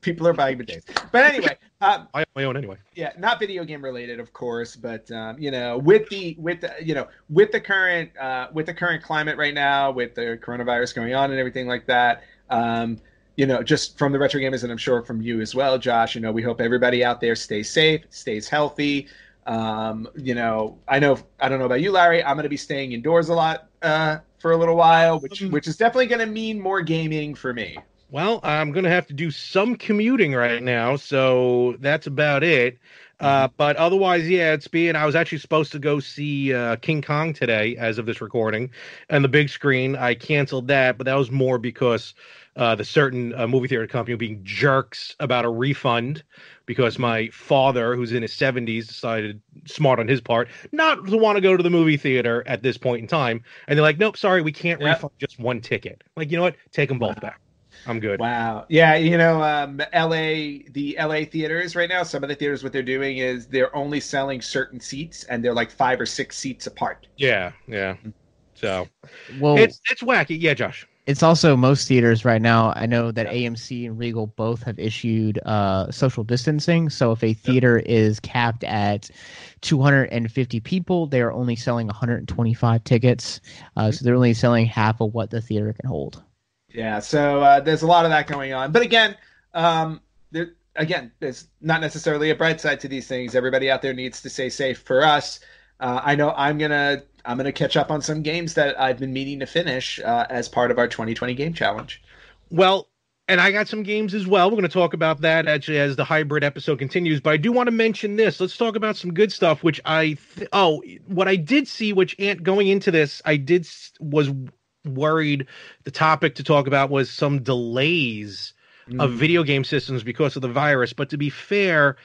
Speaker 2: people are buying bidets. But anyway, um,
Speaker 1: I have my own anyway.
Speaker 2: yeah, not video game related, of course, but um, you know, with the with the you know with the current uh, with the current climate right now, with the coronavirus going on and everything like that, um, you know, just from the retro gamers and I'm sure from you as well, Josh. You know, we hope everybody out there stays safe, stays healthy. Um, you know, I know I don't know about you, Larry. I'm going to be staying indoors a lot uh, for a little while, which which is definitely going to mean more gaming for me.
Speaker 1: Well, I'm going to have to do some commuting right now, so that's about it. Uh, but otherwise, yeah, it's being. I was actually supposed to go see uh, King Kong today, as of this recording, and the big screen. I canceled that, but that was more because uh, the certain uh, movie theater company being jerks about a refund because my father, who's in his 70s, decided, smart on his part, not to want to go to the movie theater at this point in time. And they're like, nope, sorry, we can't
Speaker 2: Yep.
Speaker 1: refund just one ticket. Like, you know what? Take them both back. I'm good.
Speaker 2: Wow. Yeah, you know, um, LA, the LA theaters right now, some of the theaters, what they're doing is they're only selling certain seats and they're like five or six seats apart.
Speaker 1: Yeah, yeah. So
Speaker 3: Well,
Speaker 1: it's it's wacky. Yeah, Josh.
Speaker 3: It's also most theaters right now. I know that AMC and Regal both have issued uh, social distancing. So if a theater is capped at 250 people, they are only selling 125 tickets. Uh, so they're only selling half of what the theater can hold.
Speaker 2: Yeah, so uh, there's a lot of that going on. But again, um, there, again, there's not necessarily a bright side to these things. Everybody out there needs to stay safe. For us, uh, I know I'm gonna I'm gonna catch up on some games that I've been meaning to finish uh, as part of our 2020 game challenge.
Speaker 1: Well, and I got some games as well. We're going to talk about that actually as the hybrid episode continues. But I do want to mention this. Let's talk about some good stuff. Which I th- oh, what I did see, which Ant going into this, I did was worried. The topic to talk about was some delays of
Speaker 2: Mm.
Speaker 1: video game systems because of the virus. But to be fair,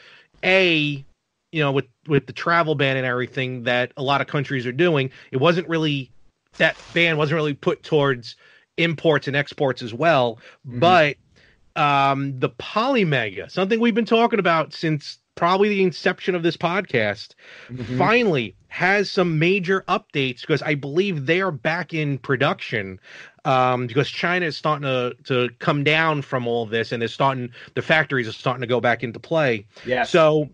Speaker 1: a you know with with the travel ban and everything that a lot of countries are doing, it wasn't really that ban wasn't really put towards imports and exports as well.
Speaker 2: Mhm.
Speaker 1: But um the Polymega, something we've been talking about since probably the inception of this podcast,
Speaker 2: Mhm.
Speaker 1: finally has some major updates because I believe they are back in production. Um, because China is starting to to come down from all this, and they're starting the factories are starting to go back into play.
Speaker 2: Yeah.
Speaker 1: So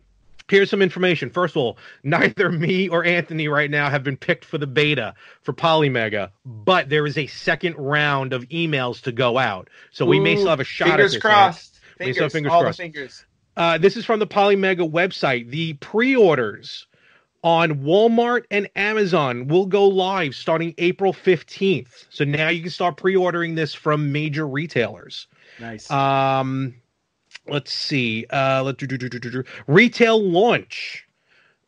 Speaker 1: here's some information. First of all, neither me or Anthony right now have been picked for the beta for Polymega, but there is a second round of emails to go out. So we may still have a shot
Speaker 2: fingers
Speaker 1: at this.
Speaker 2: crossed.
Speaker 1: We still
Speaker 2: Fingers,
Speaker 1: have fingers
Speaker 2: all
Speaker 1: crossed.
Speaker 2: the fingers.
Speaker 1: Uh, this is from the Polymega website. The pre-orders on Walmart and Amazon will go live starting April 15th. So now you can start pre-ordering this from major retailers.
Speaker 2: Nice.
Speaker 1: Um, let's see. Uh, let do, do, do, do, do, do. retail launch.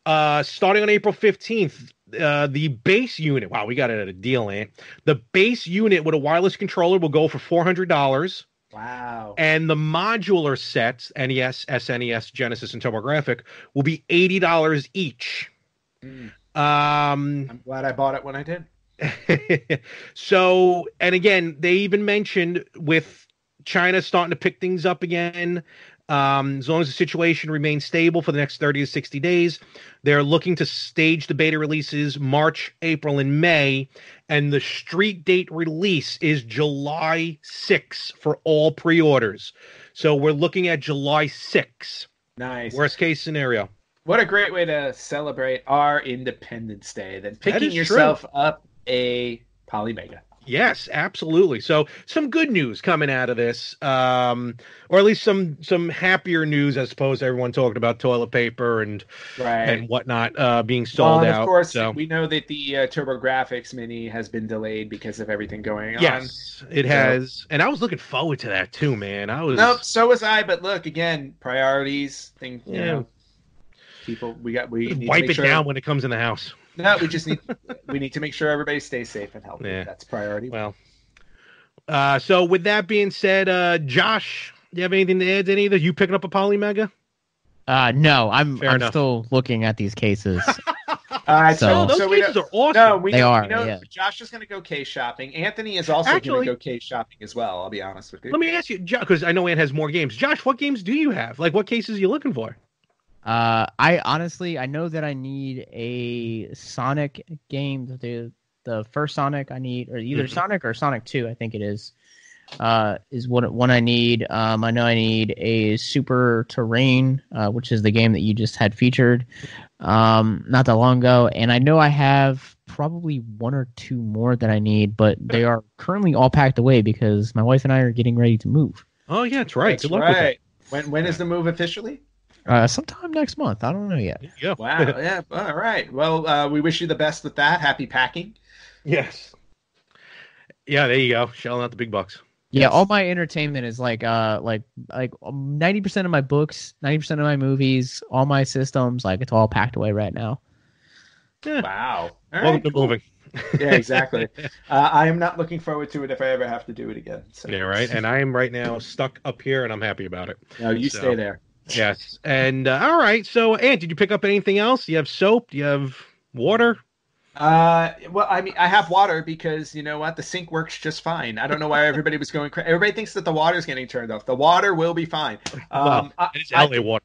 Speaker 1: Uh, starting on April fifteenth. Uh, the base unit. Wow, we got it at a deal, Ant. The base unit with a wireless controller will go for four hundred dollars,
Speaker 2: wow.
Speaker 1: and the modular sets NES, SNES, Genesis, and TurboGrafx will be eighty dollars each.
Speaker 2: Mm.
Speaker 1: Um,
Speaker 2: I'm glad I bought it when I did. *laughs*
Speaker 1: so, and again, they even mentioned with China starting to pick things up again. Um, as long as the situation remains stable for the next 30 to 60 days, they're looking to stage the beta releases March, April, and May. And the street date release is July 6 for all pre orders. So we're looking at July 6.
Speaker 2: Nice.
Speaker 1: Worst case scenario.
Speaker 2: What a great way to celebrate our Independence Day than picking
Speaker 1: is true.
Speaker 2: yourself up a Polymega.
Speaker 1: Yes, absolutely. So some good news coming out of this, um, or at least some some happier news I suppose. everyone talking about toilet paper and
Speaker 2: Right.
Speaker 1: and whatnot uh, being
Speaker 2: well,
Speaker 1: sold
Speaker 2: and
Speaker 1: out.
Speaker 2: of course,
Speaker 1: so
Speaker 2: we know that the uh, TurboGrafx Mini has been delayed because of everything going on.
Speaker 1: yes, it has, and I was looking forward to that too, man. I was
Speaker 2: Nope, so was I. But look, again, priorities. Thing, you
Speaker 1: Yeah.
Speaker 2: know, people. We got. We need
Speaker 1: wipe
Speaker 2: to make
Speaker 1: it
Speaker 2: sure,
Speaker 1: down when it comes in the house.
Speaker 2: No, we just need. *laughs* we need to make sure everybody stays safe and healthy.
Speaker 1: Yeah.
Speaker 2: That's priority.
Speaker 1: Well, uh, so with that being said, uh, Josh, do you have anything to add to any of this? You picking up a Polymega?
Speaker 3: Uh, no, I'm
Speaker 1: Fair
Speaker 3: I'm
Speaker 1: enough.
Speaker 3: still looking at these cases. *laughs*
Speaker 2: All right,
Speaker 3: So-
Speaker 2: so,
Speaker 1: Oh, those
Speaker 2: so we
Speaker 1: cases
Speaker 2: know,
Speaker 1: are awesome.
Speaker 2: no, we
Speaker 3: They are,
Speaker 2: we know
Speaker 3: yeah.
Speaker 2: Josh is going to go case shopping. Anthony is also going to go case shopping as well. I'll be honest with you.
Speaker 1: Let me ask you, because I know Ann has more games. Josh, what games do you have? Like, what cases are you looking for?
Speaker 3: Uh, I honestly, I know that I need a Sonic game. The the first Sonic I need, or either
Speaker 1: Mhm.
Speaker 3: Sonic or Sonic Two, I think it is. Uh, is what one I need. Um, I know I need a Sub-Terrania, uh, which is the game that you just had featured, um, not that long ago. And I know I have probably one or two more that I need, but they are currently all packed away because my wife and I are getting ready to move.
Speaker 1: Oh, yeah, that's right.
Speaker 2: That's
Speaker 1: Good luck with
Speaker 2: right. When when is the move officially?
Speaker 3: Uh, sometime next month. I don't know yet.
Speaker 1: Yeah.
Speaker 2: Wow. *laughs* yeah. All right. Well, uh, we wish you the best with that. Happy packing.
Speaker 1: yes. Yeah, there you go. Shelling out the big bucks.
Speaker 3: Yeah,
Speaker 2: Yes.
Speaker 3: all my entertainment is like uh like like ninety percent of my books, ninety percent of my movies, all my systems, like it's all packed away right now.
Speaker 1: Yeah.
Speaker 2: Wow. All
Speaker 1: Welcome
Speaker 2: right,
Speaker 1: to
Speaker 2: cool.
Speaker 1: moving.
Speaker 2: Yeah, exactly. *laughs* uh, I am not looking forward to it if I ever have to do it again. So.
Speaker 1: Yeah, right. And I am right now stuck up here, and I'm happy about it.
Speaker 2: No, you
Speaker 1: So-
Speaker 2: stay there.
Speaker 1: Yes. And uh, all right. So, Ant, did you pick up anything else? Do you have soap? Do you have water?
Speaker 2: Uh, well, I mean, I have water because you know what, the sink works just fine. I don't know why everybody was going crazy. Everybody thinks that the water's getting turned off. The water will be fine. Um,
Speaker 1: well,
Speaker 2: I,
Speaker 1: it is
Speaker 2: I-
Speaker 1: LA water.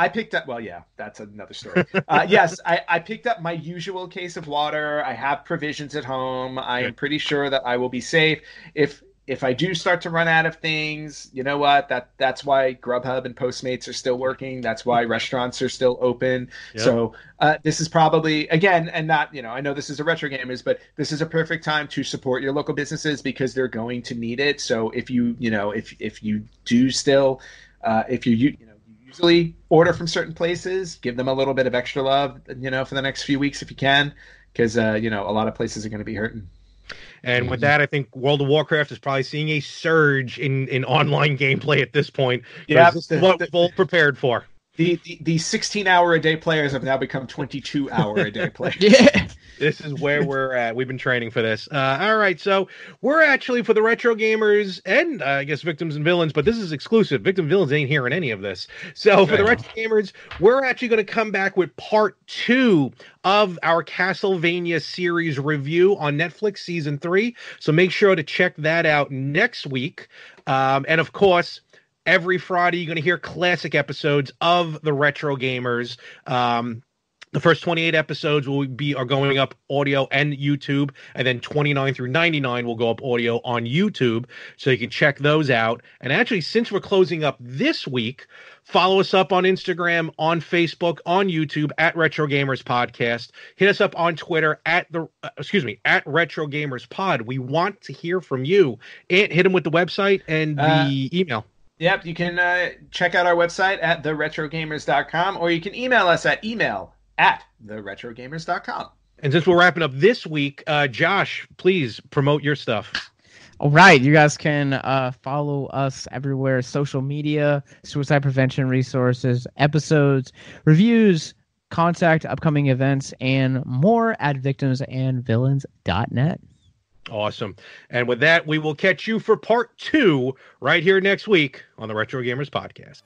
Speaker 2: I picked up. Well, yeah, that's another story. Uh, yes, I, I picked up my usual case of water. I have provisions at home. I am pretty sure that I will be safe. If if I do start to run out of things, you know what? That that's why Grubhub and Postmates are still working. That's why restaurants are still open.
Speaker 1: Yep.
Speaker 2: So uh, this is probably again, and not you know, I know this is a retro gamers, but this is a perfect time to support your local businesses because they're going to need it. So if you you know if if you do still, uh, if you you you know you usually order from certain places, give them a little bit of extra love, you know, for the next few weeks if you can, because uh, you know a lot of places are going to be hurting.
Speaker 1: And with that, I think World of Warcraft is probably seeing a surge in, in online *laughs* gameplay at this point.
Speaker 2: Yeah,
Speaker 1: This is what all prepared for.
Speaker 2: The, the the 16 hour a day players have now become 22 hour a day *laughs* players.
Speaker 3: Yeah.
Speaker 1: This is where we're at. We've been training for this. Uh, all right, so we're actually for the retro gamers and uh, I guess victims and villains, but this is exclusive. Victim villains ain't hearing any of this. So for the retro gamers, we're actually going to come back with part two of our Castlevania series review on Netflix season three. So make sure to check that out next week. Um, and of course. Every Friday, you're going to hear classic episodes of the Retro Gamers. Um, the first 28 episodes will be are going up audio and YouTube, and then 29 through 99 will go up audio on YouTube, so you can check those out. And actually, since we're closing up this week, follow us up on Instagram, on Facebook, on YouTube at Retro Gamers Podcast. Hit us up on Twitter at the uh, excuse me at Retro Gamers Pod. We want to hear from you. And hit them with the website and the
Speaker 2: Uh,
Speaker 1: email.
Speaker 2: Yep, you can uh, check out our website at theretrogamers.com or you can email us at email at theretrogamers.com.
Speaker 1: And since we're wrapping up this week, uh, Josh, please promote your stuff.
Speaker 3: All right, you guys can uh, follow us everywhere: social media, suicide prevention resources, episodes, reviews, contact upcoming events, and more at victimsandvillains.net.
Speaker 1: Awesome. And with that, we will catch you for part two right here next week on the Retro Gamers Podcast.